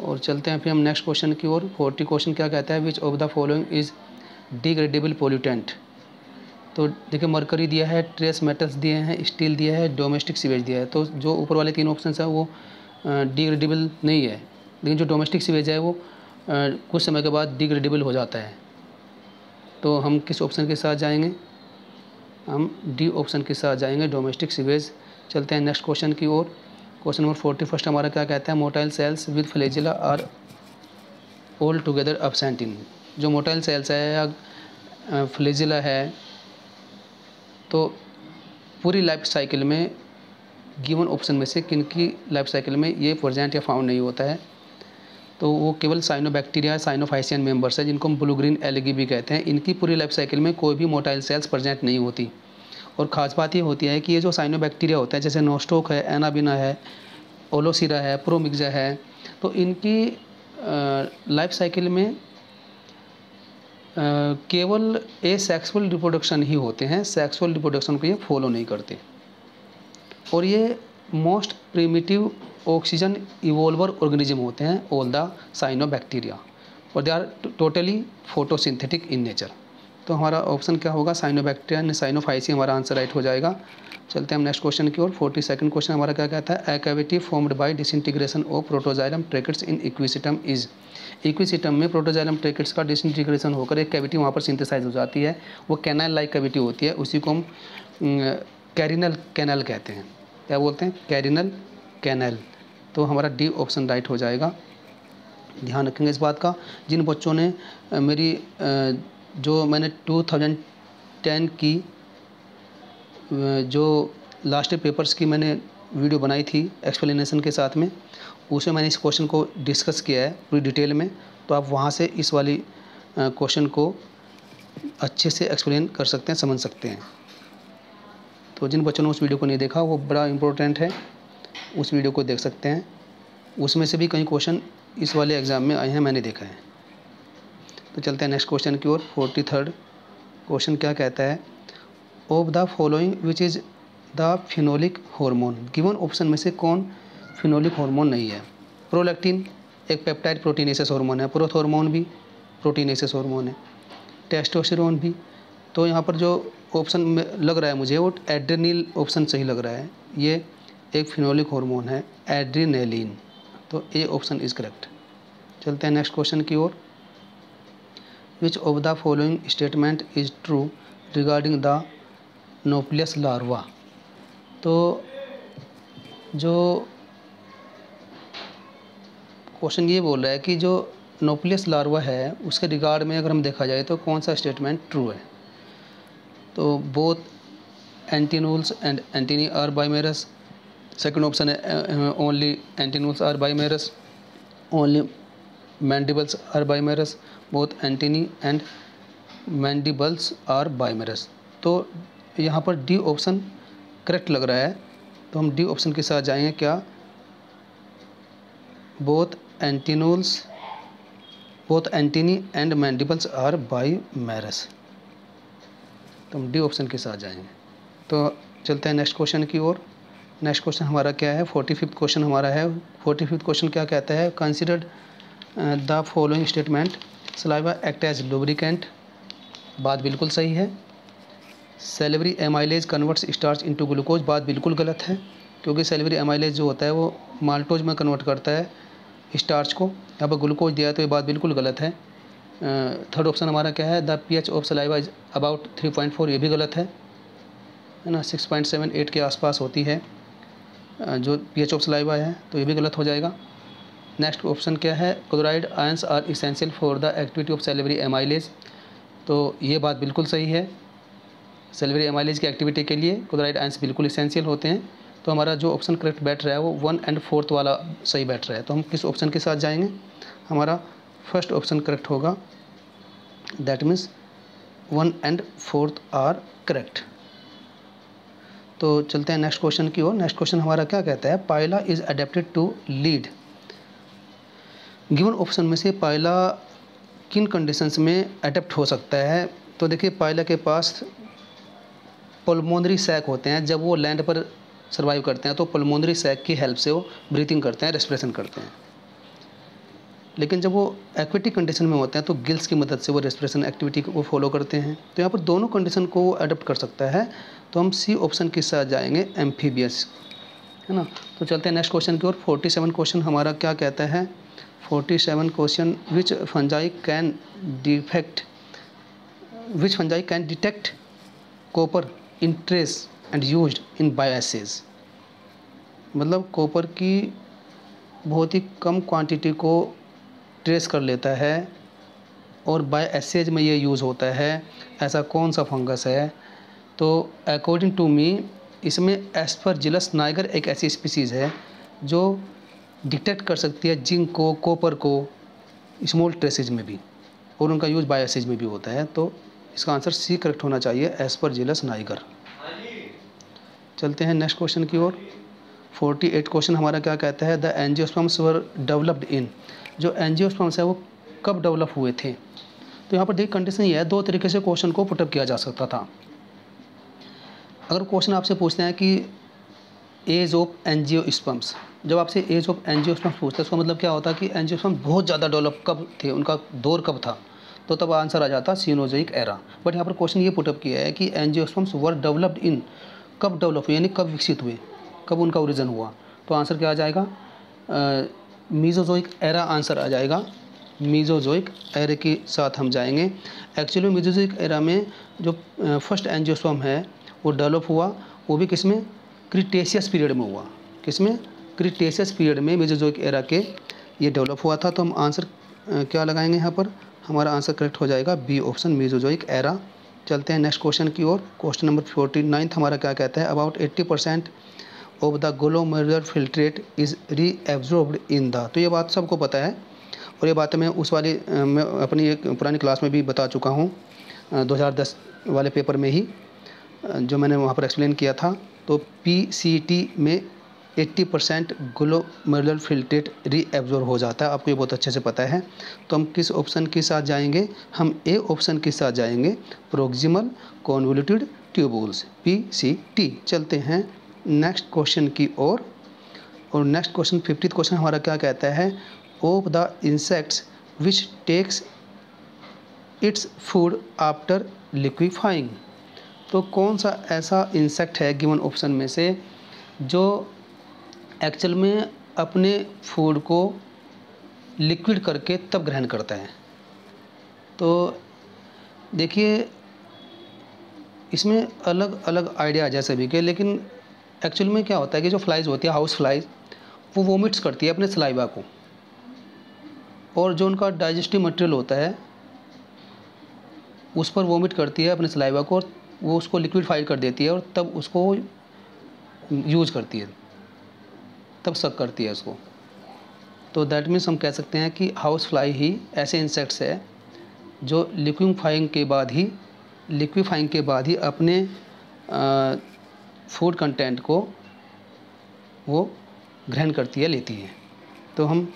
और चलते हैं फिर हम नेक्स्ट क्वेश्चन की ओर। फोर्टी क्वेश्चन क्या कहता है? Which of the following is degradable pollutant. तो देखिए, मरकरी दिया है, ट्रेस मेटल्स दिए हैं, स्टील दिया है, डोमेस्टिक सीवेज दिया है। तो जो ऊपर वाले तीन ऑप्शन है, वो डिग्रेडेबल नहीं है। लेकिन जो डोमेस्टिक सीवेज है, वो कुछ समय के बाद डिग्रेडेबल हो जाता है। तो हम किस ऑप्शन के साथ जाएँगे? हम डी ऑप्शन के साथ जाएँगे, डोमेस्टिक सीवेज। चलते हैं नेक्स्ट क्वेश्चन की ओर। क्वेश्चन नंबर फोर्टी फ़र्स्ट हमारा क्या कहता है? Motile cells with flagella are all together absent in जो मोटाइल सेल्स है या फ्लेजिला है तो पूरी लाइफ साइकिल में गिवन ऑप्शन में से किन की लाइफ साइकिल में ये प्रेजेंट या फाउंड नहीं होता है। तो वो केवल साइनोबैक्टीरिया साइनोफाइसियन मेंबर्स है, जिनको हम ब्लू ग्रीन एलगी भी कहते हैं। इनकी पूरी लाइफ साइकिल में कोई भी मोटाइल सेल्स प्रेजेंट नहीं होती। और ख़ास बात ये होती है कि ये जो साइनोबैक्टीरिया होता है, जैसे नोस्टोक है, एनाबिना है, ओलोसिरा है, प्रोमिक्जा है तो इनकी लाइफ साइकिल में केवल ए सेक्सुअल रिप्रोडक्शन ही होते हैं सेक्सुअल रिप्रोडक्शन को ये फॉलो नहीं करते। और ये most primitive oxygen evolver organism होते हैं ऑल द साइनोबैक्टीरिया और they are totally photosynthetic in nature तो हमारा ऑप्शन क्या होगा? साइनोबैक्टीरिया साइनोफाइसी हमारा आंसर राइट हो जाएगा। चलते हैं हम नेक्स्ट क्वेश्चन की ओर। फोर्टी सेकंड क्वेश्चन हमारा क्या कहता है? A cavity formed by disintegration of protoxylem tracheids in Equisetum is Equisetum में प्रोटोजाइलम ट्रेकेट्स का डिसइंटीग्रेशन होकर एक कैविटी वहाँ पर सिंथेसाइज हो जाती है। वो कैनल लाइक कैविटी होती है। उसी को हम कैरिनल कैनल कहते हैं। क्या बोलते हैं? कैरिनल कैनल तो हमारा डी ऑप्शन राइट हो जाएगा। ध्यान रखेंगे इस बात का। जिन बच्चों ने मेरी जो मैंने 2010 की, जो लास्ट पेपर्स की मैंने वीडियो बनाई थी एक्सप्लेनेशन के साथ में, उसमें मैंने इस क्वेश्चन को डिस्कस किया है पूरी डिटेल में तो आप वहाँ से इस वाली क्वेश्चन को अच्छे से एक्सप्लेन कर सकते हैं, समझ सकते हैं। तो जिन बच्चों ने उस वीडियो को नहीं देखा, वो बड़ा इम्पोर्टेंट है, उस वीडियो को देख सकते हैं। उसमें से भी कई क्वेश्चन इस वाले एग्ज़ाम में आए हैं, मैंने देखा है। तो चलते हैं नेक्स्ट क्वेश्चन की ओर फोर्टी थर्ड क्वेश्चन क्या कहता है? Of the following which is the phenolic hormone given option में से कौन फिनोलिक हार्मोन नहीं है? प्रोलैक्टिन एक पेप्टाइड प्रोटीनेसिस हार्मोन है। प्रोथ हार्मोन भी प्रोटीनेसिस हार्मोन है। टेस्टोस्टेरोन भी। तो यहाँ पर जो ऑप्शन लग रहा है मुझे, वो एड्रेनिल ऑप्शन सही लग रहा है। ये एक फिनोलिक हार्मोन है एड्रीनेलिन तो ए ऑप्शन इज़ करेक्ट चलते हैं नेक्स्ट क्वेश्चन की ओर। Which of the following statement is true regarding the nauplius larva तो जो क्वेश्चन ये बोल रहा है कि जो नोप्लियस लार्वा है, उसके रिगार्ड में अगर हम देखा जाए तो कौन सा स्टेटमेंट ट्रू है? तो both antennules and antennae are biramous second option है only antennules are biramous only mandibles are biramous both antennae and mandibles are biramous तो यहाँ पर डी ऑप्शन करेक्ट लग रहा है। तो हम डी ऑप्शन के साथ जाएँगे क्या? Both antennules both antennae and mandibles are biramous तो हम डी ऑप्शन के साथ जाएँगे। तो चलते हैं नेक्स्ट क्वेश्चन की ओर। नेक्स्ट क्वेश्चन हमारा क्या है? फोर्टी फिफ्थ क्वेश्चन हमारा है। फोर्टी फिफ्थ क्वेश्चन क्या कहता है? Considered the following statement saliva act as lubricant बात बिल्कुल सही है। Salivary amylase converts starch into glucose बात बिल्कुल गलत है, क्योंकि सेलेवरी एमाइलेज जो होता है वो माल्टोज में कन्वर्ट करता है स्टार्च को। पर ग्लूकोज दिया तो ये बात बिल्कुल गलत है। थर्ड ऑप्शन हमारा क्या है? The P H of saliva is about three point four ये भी गलत है। है ना? सिक्स पॉइंट सेवन एट के आसपास होती है। जो पी एच ऑफ़ सलाइवा है तो ये भी गलत हो जाएगा। नेक्स्ट ऑप्शन क्या है? Chloride ions are essential for the activity of salivary amylase तो ये बात बिल्कुल सही है। सेल्वरी एमाइलेज की एक्टिविटी के लिए क्लोराइड आयंस बिल्कुल इसेंशियल होते हैं। तो हमारा जो ऑप्शन करेक्ट बैठ रहा है वो वन एंड फोर्थ वाला सही बैठ रहा है। तो हम किस ऑप्शन के साथ जाएँगे? हमारा फ़र्स्ट ऑप्शन करेक्ट होगा। That means one and fourth are correct तो चलते हैं नेक्स्ट क्वेश्चन की ओर। नेक्स्ट क्वेश्चन हमारा क्या कहता है? Pila is adapted to lead given option में से पायला किन कंडीशंस में अडेप्ट हो सकता है? तो देखिए, पायला के पास पल्मोनरी सैक होते हैं। जब वो लैंड पर सर्वाइव करते हैं तो पल्मोनरी सैक की हेल्प से वो ब्रीथिंग करते हैं रेस्पिरेशन करते हैं। लेकिन जब वो एक्विटिक कंडीशन में होते हैं तो गिल्स की मदद से वो रेस्पिरेशन एक्टिविटी को फॉलो करते हैं। तो यहाँ पर दोनों कंडीशन को वो अडोप्ट कर सकता है। तो हम सी ऑप्शन के साथ जाएँगे एम्फीबियस है ना? तो चलते हैं नेक्स्ट क्वेश्चन की ओर। फोर्टी सेवन क्वेश्चन हमारा क्या कहता है? Forty seven question which fungi can defect which fungi can detect copper in trace and use in bioassays मतलब कॉपर की बहुत ही कम क्वांटिटी को ट्रेस कर लेता है और बाय एसेज में ये यूज़ होता है। ऐसा कौन सा फंगस है? तो अकॉर्डिंग टू मी इसमें एस्पर जिलस नाइगर एक ऐसी स्पीसीज़ है जो डिटेक्ट कर सकती है जिंक को, कॉपर को, स्मॉल ट्रेसेज में भी, और उनका यूज़ बाय एसेज में भी होता है तो इसका आंसर सी करेक्ट होना चाहिए एस्परजिलस नाइगर। चलते हैं नेक्स्ट क्वेश्चन की ओर। फोर्टी एट क्वेश्चन हमारा क्या कहता है, the angiosperms were developed in जो एनजियोस्पम्स है वो कब डेवलप हुए थे? तो यहाँ पर देखिए कंडीशन ये है, दो तरीके से क्वेश्चन को पुटअप किया जा सकता था। अगर क्वेश्चन आपसे पूछते हैं कि एज ऑफ़ एनजियोस्पम्स जब आपसे एज ऑफ़ एनजियोस्पम्स पूछते हैं, उसका मतलब क्या होता है कि एनजियोस्पम्स बहुत ज़्यादा डेवलप कब थे, उनका दौर कब था? तो तब आंसर आ जाता सीनोजोइक एरा बट यहाँ पर क्वेश्चन ये पुटअप किया है कि एनजियोस्पम्स वर डेवलप्ड इन कब डेवलप हुए, यानी कब विकसित हुए, कब उनका ओरिजन हुआ? तो आंसर क्या आ जाएगा? मीजोजोइक एरा आंसर आ जाएगा। मीजोजोइक एरे के साथ हम जाएँगे। एक्चुअली मीजोजोइक एरा में जो फ़र्स्ट एंजियोस्पर्म है, वो डेवलप हुआ, वो भी किसमें क्रिटेशियस पीरियड में हुआ। किसमें? क्रिटेशियस पीरियड में मीजोजोइक एरा के ये डेवलप हुआ था तो हम आंसर क्या लगाएँगे यहाँ पर? हमारा आंसर करेक्ट हो जाएगा बी ऑप्शन मीजोजोइक एरा चलते हैं नेक्स्ट क्वेश्चन की ओर। क्वेश्चन नंबर फोर्टी नाइन्थ हमारा क्या कहता है? About eighty percent of the glomerular filtrate is reabsorbed in the तो ये बात सबको पता है। और ये बात मैं उस वाली मैं अपनी एक पुरानी क्लास में भी बता चुका हूँ 2010 वाले पेपर में ही जो मैंने वहाँ पर एक्सप्लेन किया था। तो पी में 80 परसेंट ग्लोमेरुलर फिल्ट्रेट रीएब्जॉर्ब हो जाता है। आपको ये बहुत अच्छे से पता है। तो हम किस ऑप्शन के साथ जाएँगे? हम ए ऑप्शन के साथ जाएँगे proximal convoluted tubules P C T चलते हैं नेक्स्ट क्वेश्चन की ओर। और नेक्स्ट क्वेश्चन फिफ्टी क्वेश्चन हमारा क्या कहता है? Of the insects which takes its food after liquefying तो कौन सा ऐसा इंसेक्ट है गिवन ऑप्शन में से जो एक्चुअल में अपने फ़ूड को लिक्विड करके तब ग्रहण करता है? तो देखिए, इसमें अलग अलग आइडिया आ जाए सभी के, लेकिन एक्चुअल में क्या होता है कि जो फ्लाइज होती है हाउस फ्लाइज वो वोमिट्स करती है अपने सलाइवा को। और जो उनका डाइजेस्टिव मटेरियल होता है, उस पर वोमिट करती है अपने सलाइवा को और वो उसको लिक्विडफाई कर देती है और तब उसको यूज़ करती है। तब सक करती है उसको। तो दैट मीन्स हम कह सकते हैं कि हाउस फ्लाई ही ऐसे इंसेक्ट्स है जो लिक्विफाइंग के बाद ही लिक्विफाइंग के बाद ही अपने फ़ूड कंटेंट को वो ग्रहण करती है, लेती है। तो हम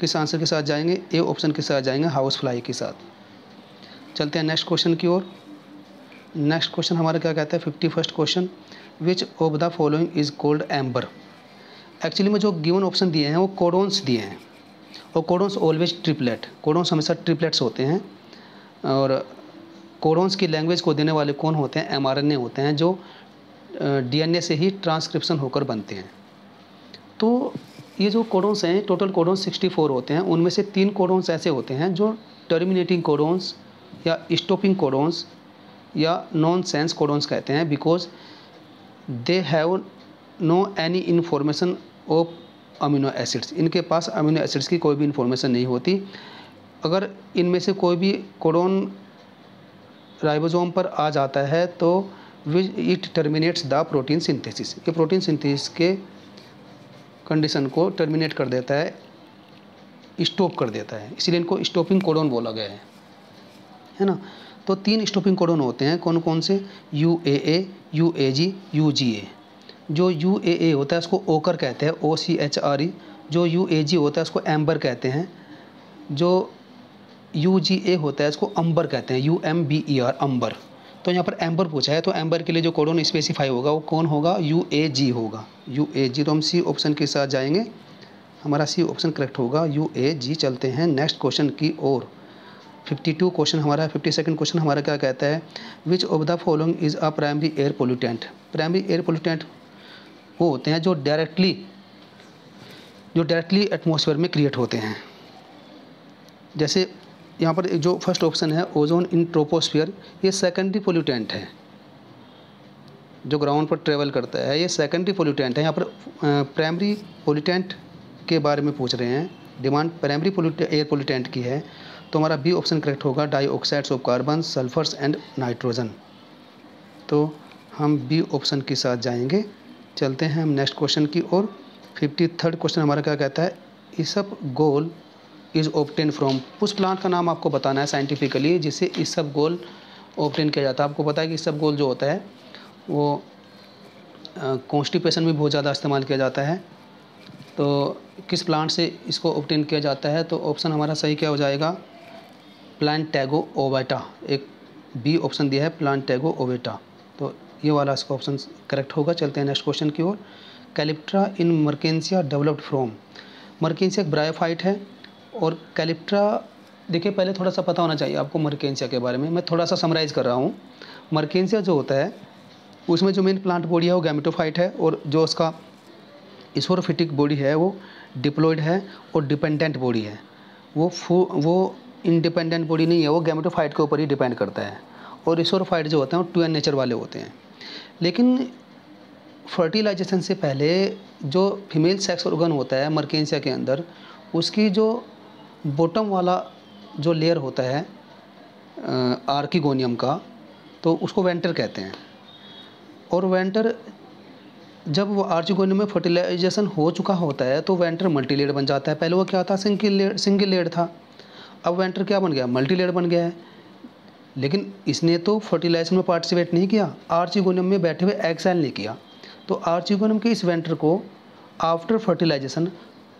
किस आंसर के साथ जाएँगे? ए ऑप्शन के साथ जाएँगे हाउस फ्लाई के साथ। चलते हैं नेक्स्ट क्वेश्चन की ओर। नेक्स्ट क्वेश्चन हमारा क्या कहता है? Fifty first question which of the following is called amber actually में जो गिवन ऑप्शन दिए हैं, वो कोडोन्स दिए हैं। और कोडोन्स ऑलवेज ट्रिपलेट कोडोन्स हमेशा ट्रिपलेट्स होते हैं। और कोडोन्स की लैंग्वेज को देने वाले कौन होते हैं? एमआरएनए होते हैं, जो डीएनए से ही ट्रांसक्रिप्शन होकर बनते हैं। तो ये जो कोडोन्स हैं टोटल कोडोन्स 64 होते हैं। उनमें से तीन कोडोन्स ऐसे होते हैं, जो टर्मिनेटिंग कोडोन्स या स्टॉपिंग कोडोन्स या नॉन सेंस कोडोन्स कहते हैं because they have no any information of amino acids इनके पास अमीनो एसिड्स की कोई भी इन्फॉर्मेशन नहीं होती। अगर इनमें से कोई भी कोडोन राइबोसोम पर आ जाता है तो which it terminates the protein synthesis ये प्रोटीन सिंथेसिस के कंडीशन को टर्मिनेट कर देता है स्टॉप कर देता है। इसीलिए इनको स्टॉपिंग कोडोन बोला गया है। है ना? तो तीन स्टॉपिंग कोडोन होते हैं, कौन कौन से? U A A, U A G, U G A. जो यू ए ए होता है, उसको ओकर कहते हैं, ओ सी एच आर ई। जो यू ए जी होता है, उसको एम्बर कहते हैं। जो यू जी ए होता है, उसको अंबर कहते हैं, U M B E R, amber. तो यहाँ पर एम्बर पूछा है तो एम्बर के लिए जो कोडोन स्पेसिफाई होगा, वो कौन होगा? यू ए जी होगा। यू ए जी तो हम सी ऑप्शन के साथ जाएँगे। हमारा सी ऑप्शन करेक्ट होगा, यू ए जी। चलते हैं नेक्स्ट क्वेश्चन की ओर। 52 क्वेश्चन हमारा 52 सेकंड क्वेश्चन हमारा क्या कहता है? Which of the following is a primary air pollutant primary air pollutant वो होते हैं जो डायरेक्टली जो डायरेक्टली एटमोसफेयर में क्रिएट होते हैं। जैसे यहाँ पर जो फ़र्स्ट ऑप्शन है ओजोन इन ट्रोपोस्फियर ये सेकेंडरी पोल्यूटेंट है। जो ग्राउंड पर ट्रेवल करता है, ये सेकेंडरी पोल्यूटेंट है। यहाँ पर प्राइमरी पोल्यूटेंट के बारे में पूछ रहे हैं। Demand primary pollute air pollutant की है। तो हमारा बी ऑप्शन करेक्ट होगा dioxides of carbon sulphurs and nitrogen तो हम बी ऑप्शन के साथ जाएँगे, चलते हैं हम नेक्स्ट क्वेश्चन की ओर। फिफ्टी थर्ड क्वेश्चन हमारा क्या कहता है? Isabgol is obtain from उस प्लांट का नाम आपको बताना है साइंटिफिकली जिससे इसप गोल ऑप्टेन किया जाता है। आपको पता है कि इसप गोल जो होता है, वो कॉन्स्टिपेशन में बहुत ज़्यादा इस्तेमाल किया जाता है। तो किस प्लांट से इसको ऑप्टेन किया जाता है? तो ऑप्शन हमारा सही क्या हो जाएगा? प्लांट टैगो ओवेटा एक बी ऑप्शन दिया है प्लांट टैगो ओवेटा तो ये वाला इसका ऑप्शन करेक्ट होगा। चलते हैं नेक्स्ट क्वेश्चन की ओर। Calyptra in Marchantia developed from Marchantia एक ब्रायोफाइट है और कैलिप्ट्रा देखिए पहले थोड़ा सा पता होना चाहिए आपको मर्केंसिया के बारे में। मैं थोड़ा सा समराइज़ कर रहा हूँ। मर्केंसिया जो होता है, उसमें जो मेन प्लांट बॉडी है वो गैमेटोफाइट है और जो उसका इसोरफिटिक बॉडी है वो डिप्लॉयड है और डिपेंडेंट बॉडी है। वो वो इंडिपेंडेंट बॉडी नहीं है, वो गैमेटोफाइट के ऊपर ही डिपेंड करता है। और इसोरोफाइट जो होते हैं, वो ट्वेन नेचर वाले होते हैं। लेकिन फर्टिलाइजेशन से पहले जो फीमेल सेक्स ऑर्गन होता है मर्केंसिया के अंदर, उसकी जो बॉटम वाला जो लेयर होता है आर्किगोनियम का तो उसको वेंटर कहते हैं। और वेंटर जब वो आर्चिगोनियम में फर्टिलाइजेशन हो चुका होता है तो वेंटर मल्टी लेयर बन जाता है। पहले वो क्या था? सिंगल लेयर सिंगल लेयर था। अब वेंटर क्या बन गया? मल्टी लेयर बन गया है। लेकिन इसने तो फर्टिलाइजेशन में पार्टिसिपेट नहीं किया। आर्चिगोनियम में बैठे हुए एग सेल ने किया। तो आर्चिगोनियम के इस वेंटर को आफ्टर फर्टिलाइजेशन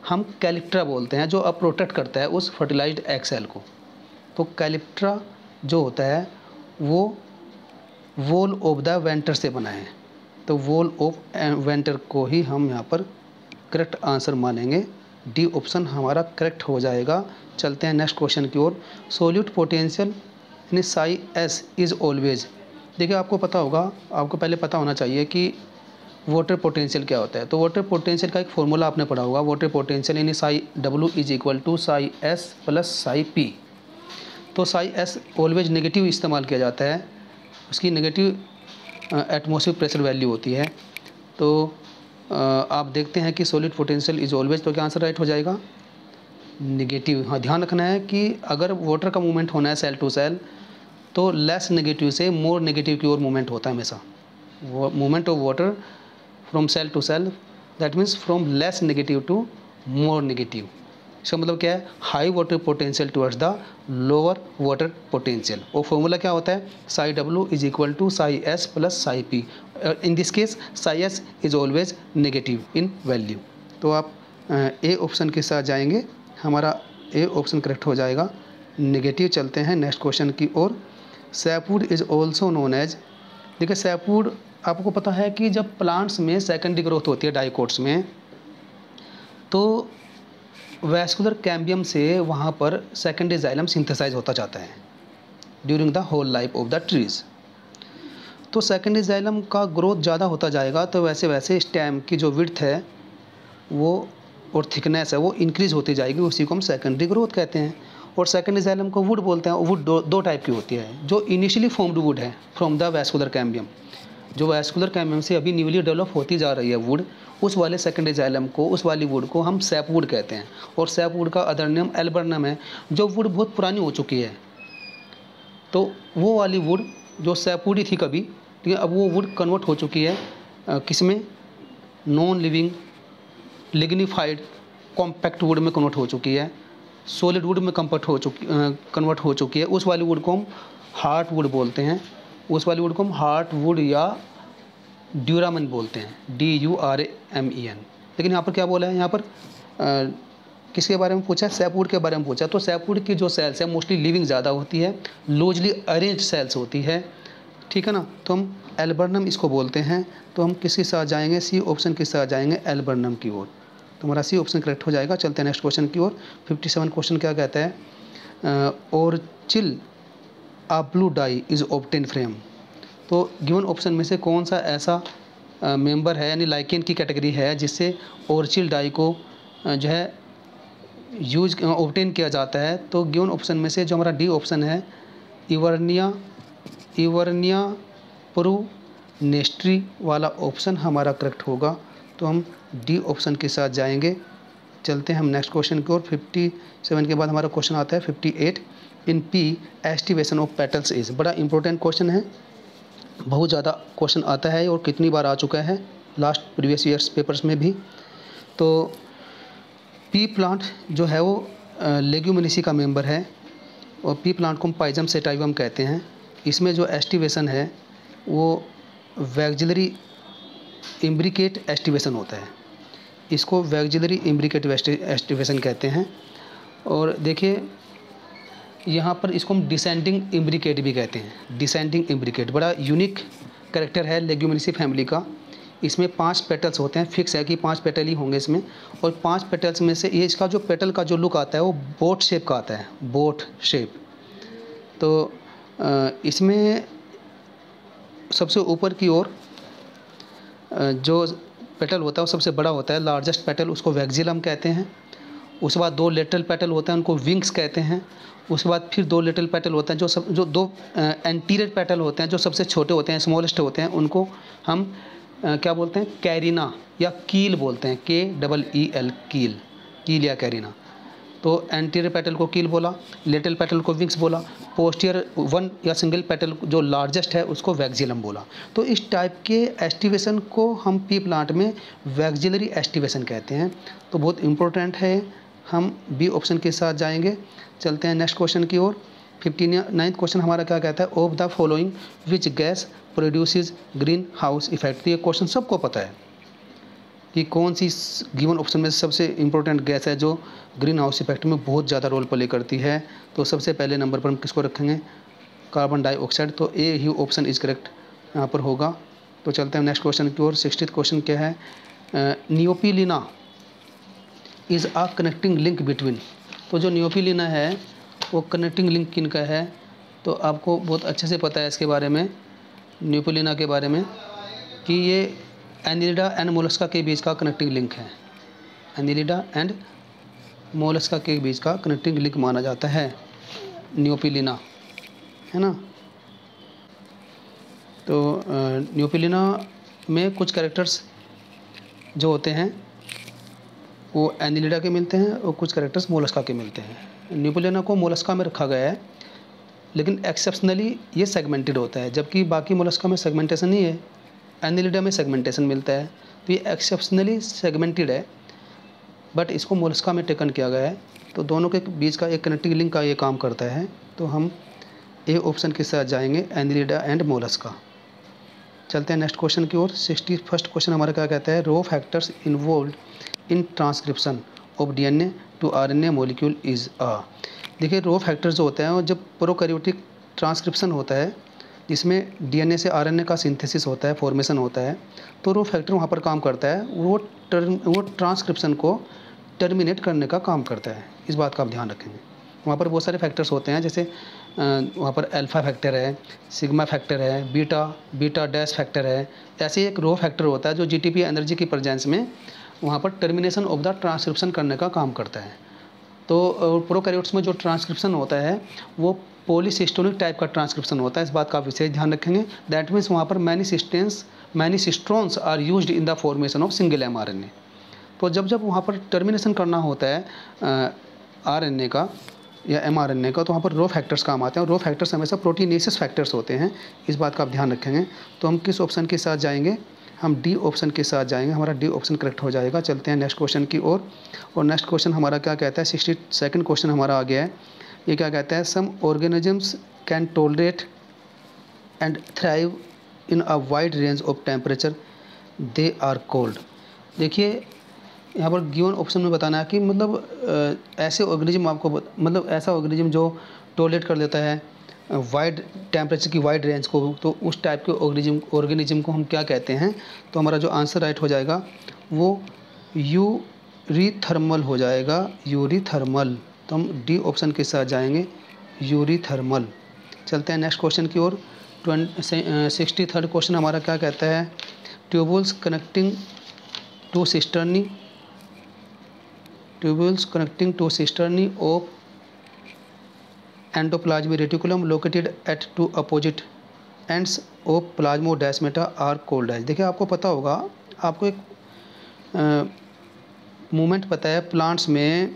हम कैलिप्ट्रा बोलते हैं, जो अब प्रोटेक्ट करता है उस फर्टिलाइज एग सेल को। तो कैलिप्ट्रा जो होता है, वो वोल ऑफ़ द वेंटर से बना है। तो वोल ऑफ़ वेंटर को ही हम यहाँ पर करेक्ट आंसर मानेंगे। डी ऑप्शन हमारा करेक्ट हो जाएगा। चलते हैं नेक्स्ट क्वेश्चन की ओर। सोल्यूट पोटेंशियल यानी साई एस इज़ ऑलवेज देखिए, आपको पता होगा, आपको पहले पता होना चाहिए कि वाटर पोटेंशियल क्या होता है। तो वाटर पोटेंशियल का एक फॉर्मूला आपने पढ़ा होगा। वाटर पोटेंशियल यानी psi W is equal to psi S plus psi P तो साई एस ऑलवेज नेगेटिव इस्तेमाल किया जाता है। उसकी नेगेटिव एटमोसफियर प्रेशर वैल्यू होती है। तो आप देखते हैं कि सॉलिड पोटेंशियल इज़ ऑलवेज तो क्या आंसर राइट हो जाएगा? निगेटिव हाँ ध्यान रखना है कि अगर वाटर का मूवमेंट होना है सेल टू सेल तो लेस नेगेटिव से मोर नेगेटिव की ओर मूवमेंट होता है हमेशा। Movement of water from cell to cell that means from less negative to more negative इसका मतलब क्या है? High water potential towards the lower water potential वो फॉर्मूला क्या होता है? Psi W is equal to psi S plus psi P in this case psi S is always negative in value तो आप ए ऑप्शन के साथ जाएँगे। हमारा ए ऑप्शन करेक्ट हो जाएगा। नेगेटिव चलते हैं नेक्स्ट क्वेश्चन की ओर। Sapwood is also known as देखिए सैपूड आपको पता है कि जब प्लांट्स में सेकेंडरी ग्रोथ होती है डाइकोट्स में तो वैस्कुलर कैम्बियम से वहाँ पर सेकेंडरी जाइलम सिंथेसाइज होता जाता है during the whole life of the trees तो सेकेंडरी जाइलम का ग्रोथ ज़्यादा होता जाएगा तो वैसे वैसे स्टेम की जो विड्थ है, वो और थिकनेस है वो इंक्रीज़ होती जाएगी उसी को हम सेकेंडरी ग्रोथ कहते हैं। और सेकेंडरी जाइलम को वुड बोलते हैं वुड दो, दो टाइप की होती है जो इनिशियली फॉर्म्ड वुड है फ्रॉम द वैस्कुलर कैम्बियम जो वैस्कुलर कैम्बियम से अभी न्यूली डेवलप होती जा रही है वुड उस वाले सेकेंडरी जाइलम को उस वाली वुड को हम सैप वुड कहते हैं। और सैप वुड का अदर नेम एल्बर्नम है जो वुड बहुत पुरानी हो चुकी है। तो वो वाली वुड जो सैप वुड ही थी कभी ठीक है अब वो वुड कन्वर्ट हो चुकी है किसमें non living lignified compact wood में कन्वर्ट हो चुकी है। सॉलिड वुड में कम्पर्ट हो चुकी कन्वर्ट हो चुकी है। उस वाली वुड को हम हार्ट वुड बोलते हैं। उस वाली वुड को हम हार्ट वुड या ड्यूरामन बोलते हैं। D U R M E N लेकिन यहाँ पर क्या बोला है? यहाँ पर किसके बारे में पूछा? है सैपवुड के बारे में पूछा। तो सैपवुड की जो सेल्स है मोस्टली लिविंग ज़्यादा होती है। लूजली अरेंज सेल्स होती है। ठीक है ना? तो हम एल्बर्नम इसको बोलते हैं। तो हम किसके साथ जाएँगे? सी ऑप्शन के साथ जाएँगे? एल्बर्नम की ओर। तो हमारा सी ऑप्शन करेक्ट हो जाएगा। चलते हैं नेक्स्ट क्वेश्चन की ओर। फिफ्टी सेवन क्वेश्चन क्या कहता है? और chill a blue dye is obtained from तो गिवन ऑप्शन में से कौन सा ऐसा मेंबर है, यानी लाइकेन की कैटेगरी है, जिससे ओरचिल डाई को जो है यूज़ ऑप्टेन किया जाता है। तो गिवन ऑप्शन में से जो हमारा डी ऑप्शन है इवर्निया इवर्निया प्रो नेस्ट्री वाला ऑप्शन हमारा करेक्ट होगा। तो हम डी ऑप्शन के साथ जाएँगे। चलते हैं हम नेक्स्ट क्वेश्चन की ओर। फिफ्टी सेवन के बाद हमारा क्वेश्चन आता है fifty eight in pea aestivation of petals is बड़ा इंपॉर्टेंट क्वेश्चन है। बहुत ज़्यादा क्वेश्चन आता है और कितनी बार आ चुका है लास्ट प्रीवियस ईयर्स पेपर्स में भी। तो पी प्लांट जो है वो लेग्यूमिनिसी का मेंबर है और पी प्लांट को हम पाइजम सेटाइवम कहते हैं। इसमें जो एस्टिवेशन है वो वैगजिलरी इम्ब्रिकेट एस्टिवेशन होता है। इसको वैगजिलरी इम्ब्रिकेट एस्टिवेशन कहते हैं। और देखिए, यहाँ पर इसको हम डिसेंडिंग इम्ब्रिकेट भी कहते हैं। डिसेंडिंग इम्ब्रिकेट, बड़ा यूनिक करेक्टर है लेग्यूमिनिसी फैमिली का। इसमें पाँच पेटल्स होते हैं, फिक्स है कि पाँच पेटल ही होंगे इसमें। और पाँच पेटल्स में से ये इसका जो पेटल का जो लुक आता है, वो बोट शेप का आता है, बोट शेप। तो इसमें सबसे ऊपर की ओर जो पेटल होता है वो सबसे बड़ा होता है लार्जेस्ट पेटल उसको वैक्जिलम कहते हैं। उसके बाद दो लेटरल पेटल होते हैं उनको विंग्स कहते हैं। उसके बाद फिर दो लिटल पेटल होते हैं जो सब जो दो एंटीरियर पेटल होते हैं जो सबसे छोटे होते हैं स्मॉलेस्ट होते हैं उनको हम आ, क्या बोलते हैं? कैरिना या कील बोलते हैं के डबल ई एल कील कील या कैरिना तो एंटीरियर पेटल को कील बोला लिटल पेटल को विंग्स बोला पोस्टियर वन या सिंगल पेटल जो लार्जेस्ट है उसको वैक्जिलम बोला। तो इस टाइप के एस्टिवेशन को हम पी प्लांट में वैक्जिलरी एस्टिवेशन कहते हैं। तो बहुत इंपॉर्टेंट है, हम बी ऑप्शन के साथ जाएँगे, चलते हैं नेक्स्ट क्वेश्चन की ओर। फिफ्टी नाइन्थ क्वेश्चन हमारा क्या कहता है? Of the following which gas produces greenhouse effect ये क्वेश्चन सबको पता है। कि कौन सी गिवन ऑप्शन में सबसे इम्पोर्टेंट गैस है जो ग्रीन हाउस इफ़ेक्ट में बहुत ज़्यादा रोल प्ले करती है। तो सबसे पहले नंबर पर हम किसको रखेंगे? कार्बन डाइऑक्साइड तो ए ही ऑप्शन इज़ करेक्ट यहाँ पर होगा। तो चलते हैं नेक्स्ट क्वेश्चन की ओर। सिक्सटी क्वेश्चन क्या है? Neopilina is a connecting link between तो जो नियोपिलिना है, वो कनेक्टिंग लिंक किन का है? तो आपको बहुत अच्छे से पता है इसके बारे में न्यूपोलिना के बारे में, कि ये एनिलिडा एंड मोलस्का के बीच का कनेक्टिंग लिंक है। एनिलिडा एंड मोलस्का के बीच का कनेक्टिंग लिंक माना जाता है। न्यूपिलिना, है ना? तो न्यूपिलिना में कुछ कैरेक्टर्स जो होते हैं, वो एनिलिडा के मिलते हैं और कुछ करेक्टर्स मोलस्का के मिलते हैं। न्यूपोलियना को मोलस्का में रखा गया है, लेकिन एक्सेप्शनली ये सेगमेंटेड होता है, जबकि बाकी मोलस्का में सेगमेंटेशन नहीं है। एनिलिडा में सेगमेंटेशन मिलता है। तो ये एक्सेप्शनली सेगमेंटेड है बट इसको मोलस्का में टेकन किया गया है। तो दोनों के बीच का एक कनेक्टिंग लिंक का ये काम करता है। तो हम ए ऑप्शन के साथ जाएँगे एनिलिडा एंड मोलस्का चलते हैं नेक्स्ट क्वेश्चन की ओर। सिक्सटी फ़र्स्ट क्वेश्चन हमारा क्या कहता है? Rho factors involved in transcription of DNA to RNA molecule is a देखिए रो फैक्टर्स जो होते हैं जब प्रोकैरियोटिक ट्रांसक्रिप्शन होता है जिसमें डीएनए से आरएनए का सिंथेसिस होता है फॉर्मेशन होता है तो रो फैक्टर वहाँ पर काम करता है, वो टर्म वो ट्रांसक्रिप्शन को टर्मिनेट करने का काम करता है। इस बात का आप ध्यान रखेंगे। वहाँ पर बहुत सारे फैक्टर्स होते हैं, जैसे वहाँ पर अल्फ़ा फैक्टर है सिग्मा फैक्टर है बीटा बीटा डैश फैक्टर है, ऐसे एक रो फैक्टर होता है जो जीटीपी एनर्जी की प्रजेंस में वहाँ पर टर्मिनेशन ऑफ़ द ट्रांसक्रिप्शन करने का काम करता है। तो प्रोकैरियोट्स में जो ट्रांसक्रिप्शन होता है, वो पोलिसिस्टोनिक टाइप का ट्रांसक्रिप्शन होता है। इस बात का विशेष ध्यान रखेंगे। दैट मीन्स वहाँ पर many cistrons many cistrons are use in the formation of single mRNA तो जब जब वहाँ पर टर्मिनेशन करना होता है आर एन ए का या एम आर एन ए का तो वहाँ पर रो फैक्टर्स काम आते हैं। और रो फैक्टर्स हमेशा प्रोटीनेसिस फैक्टर्स होते हैं। इस बात का आप ध्यान रखेंगे। तो हम किस ऑप्शन के साथ जाएँगे? हम डी ऑप्शन के साथ जाएँगे। हमारा डी ऑप्शन करेक्ट हो जाएगा। चलते हैं नेक्स्ट क्वेश्चन की ओर। और नेक्स्ट क्वेश्चन हमारा क्या कहता है? सिक्सटी सेकेंड क्वेश्चन हमारा आ गया है। ये क्या कहते हैं? Some organisms can tolerate and thrive in a wide range of temperature they are called देखिए, यहाँ पर गिवन ऑप्शन में बताना है कि मतलब ऐसे ऑर्गेनिज्म आपको मतलब ऐसा ऑर्गेनिज्म जो टोलेट कर लेता है वाइड टेम्परेचर की वाइड रेंज को तो उस टाइप के ऑर्गेनिज्म ऑर्गेनिज्म को हम क्या कहते हैं? तो हमारा जो आंसर राइट हो जाएगा, वो यूरीथर्मल हो जाएगा यूरीथर्मल तो हम डी ऑप्शन के साथ जाएँगे यूरीथर्मल चलते हैं नेक्स्ट क्वेश्चन की ओर। सिक्सटी थर्ड क्वेश्चन हमारा क्या कहता है? Tubules connecting to cisternae tubules connecting to cisternae of endoplasmic reticulum located at two opposite ends of plasmodesmata are called as देखिए, आपको पता होगा, आपको एक मूवमेंट पता है प्लांट्स में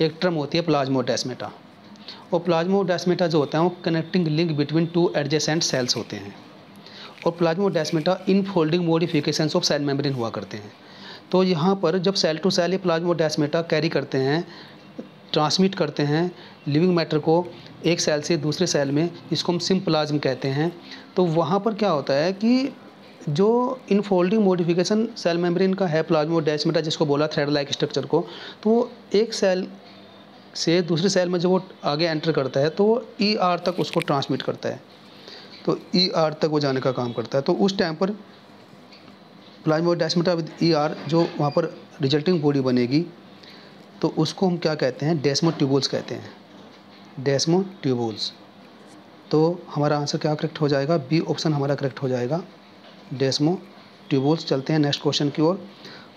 एक टर्म होती है प्लाज्मोडेस्मेटा। और प्लाज्मोडेस्मेटा जो होता है, वो connecting link between two adjacent cells होते हैं। और plasmodesmata infolding modifications of cell membrane हुआ करते हैं। तो यहाँ पर जब सेल टू सेल ये प्लाज्मोडेस्मेटा कैरी करते हैं ट्रांसमिट करते हैं लिविंग मैटर को एक सेल से दूसरे सेल में, जिसको हम सिम्प्लाज्म कहते हैं तो वहाँ पर क्या होता है कि जो इनफोल्डिंग मोडिफिकेशन सेल मेम्ब्रेन का है प्लाज्मोडेस्मेटा, जिसको बोला थ्रेड लाइक स्ट्रक्चर को तो एक सेल से दूसरे सेल में जब वो आगे एंटर करता है तो वो ई आर तक उसको ट्रांसमिट करता है। तो ई आर तक वो जाने का काम करता है। तो उस टाइम पर प्लाज्मोडास्मेटा विद ई आर जो वहाँ पर रिजल्टिंग बॉडी बनेगी तो उसको हम क्या कहते हैं? डेस्मो ट्यूबल्स कहते हैं। डेस्मो ट्यूबल्स तो हमारा आंसर क्या करेक्ट हो जाएगा? बी ऑप्शन हमारा करेक्ट हो जाएगा। डेस्मो ट्यूबल्स चलते हैं नेक्स्ट क्वेश्चन की ओर।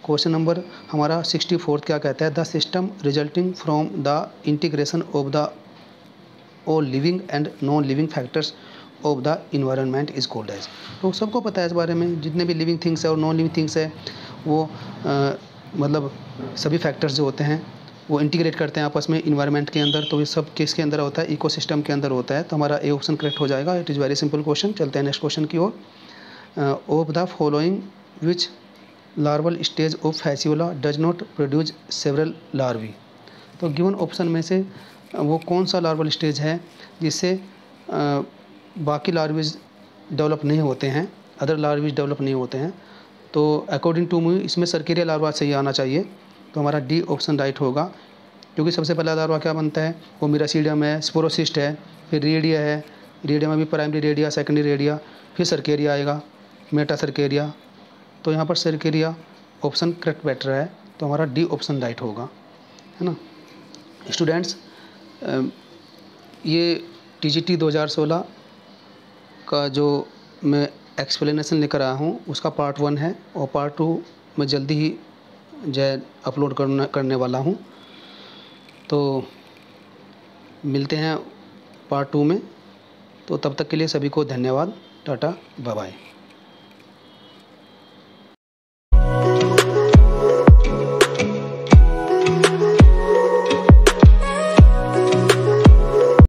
क्वेश्चन नंबर हमारा सिक्सटी फोर्थ क्या कहता है? The system resulting from the integration of the oh living and non living factors of the environment is called as. तो सबको पता है इस बारे में जितने भी लिविंग थिंग्स है और नॉन लिविंग थिंग्स है वो आ, मतलब सभी फैक्टर्स जो होते हैं वो इंटीग्रेट करते हैं आपस में इन्वायरमेंट के अंदर। तो ये सब किसके अंदर होता है? इकोसिस्टम के अंदर होता है। तो हमारा ए ऑप्शन करेक्ट हो जाएगा। It is very simple question. चलते हैं नेक्स्ट क्वेश्चन की ओर। Of the following which larval stage of Fasciola does not produce several larvae तो गिवन ऑप्शन में से, वो कौन सा लार्वल स्टेज है जिससे बाकी लार्विज डेवलप नहीं होते हैं अदर लार्विज डेवलप नहीं होते हैं तो अकॉर्डिंग टू मी इसमें सरकेरिया लार्वा सही आना चाहिए। तो हमारा डी ऑप्शन राइट होगा। क्योंकि सबसे पहला लार्वा क्या बनता है? वो मिरासीडियम है स्पोरोसिस्ट है, फिर रेडिया है रेडिया में भी प्राइमरी रेडिया सेकेंडरी रेडिया फिर सरकेरिया आएगा मेटा सरकेरिया तो यहाँ पर सरकेरिया ऑप्शन करेक्ट बेटर है तो हमारा डी ऑप्शन राइट होगा, है ना? स्टूडेंट्स ये टी जी टी दो हज़ार सोलह का जो मैं एक्सप्लेनेशन लेकर आया हूँ, उसका पार्ट वन है और पार्ट टू मैं जल्दी ही जो है अपलोड करना, करने वाला हूँ। तो मिलते हैं पार्ट टू में। तो तब तक के लिए सभी को धन्यवाद। Tata bye bye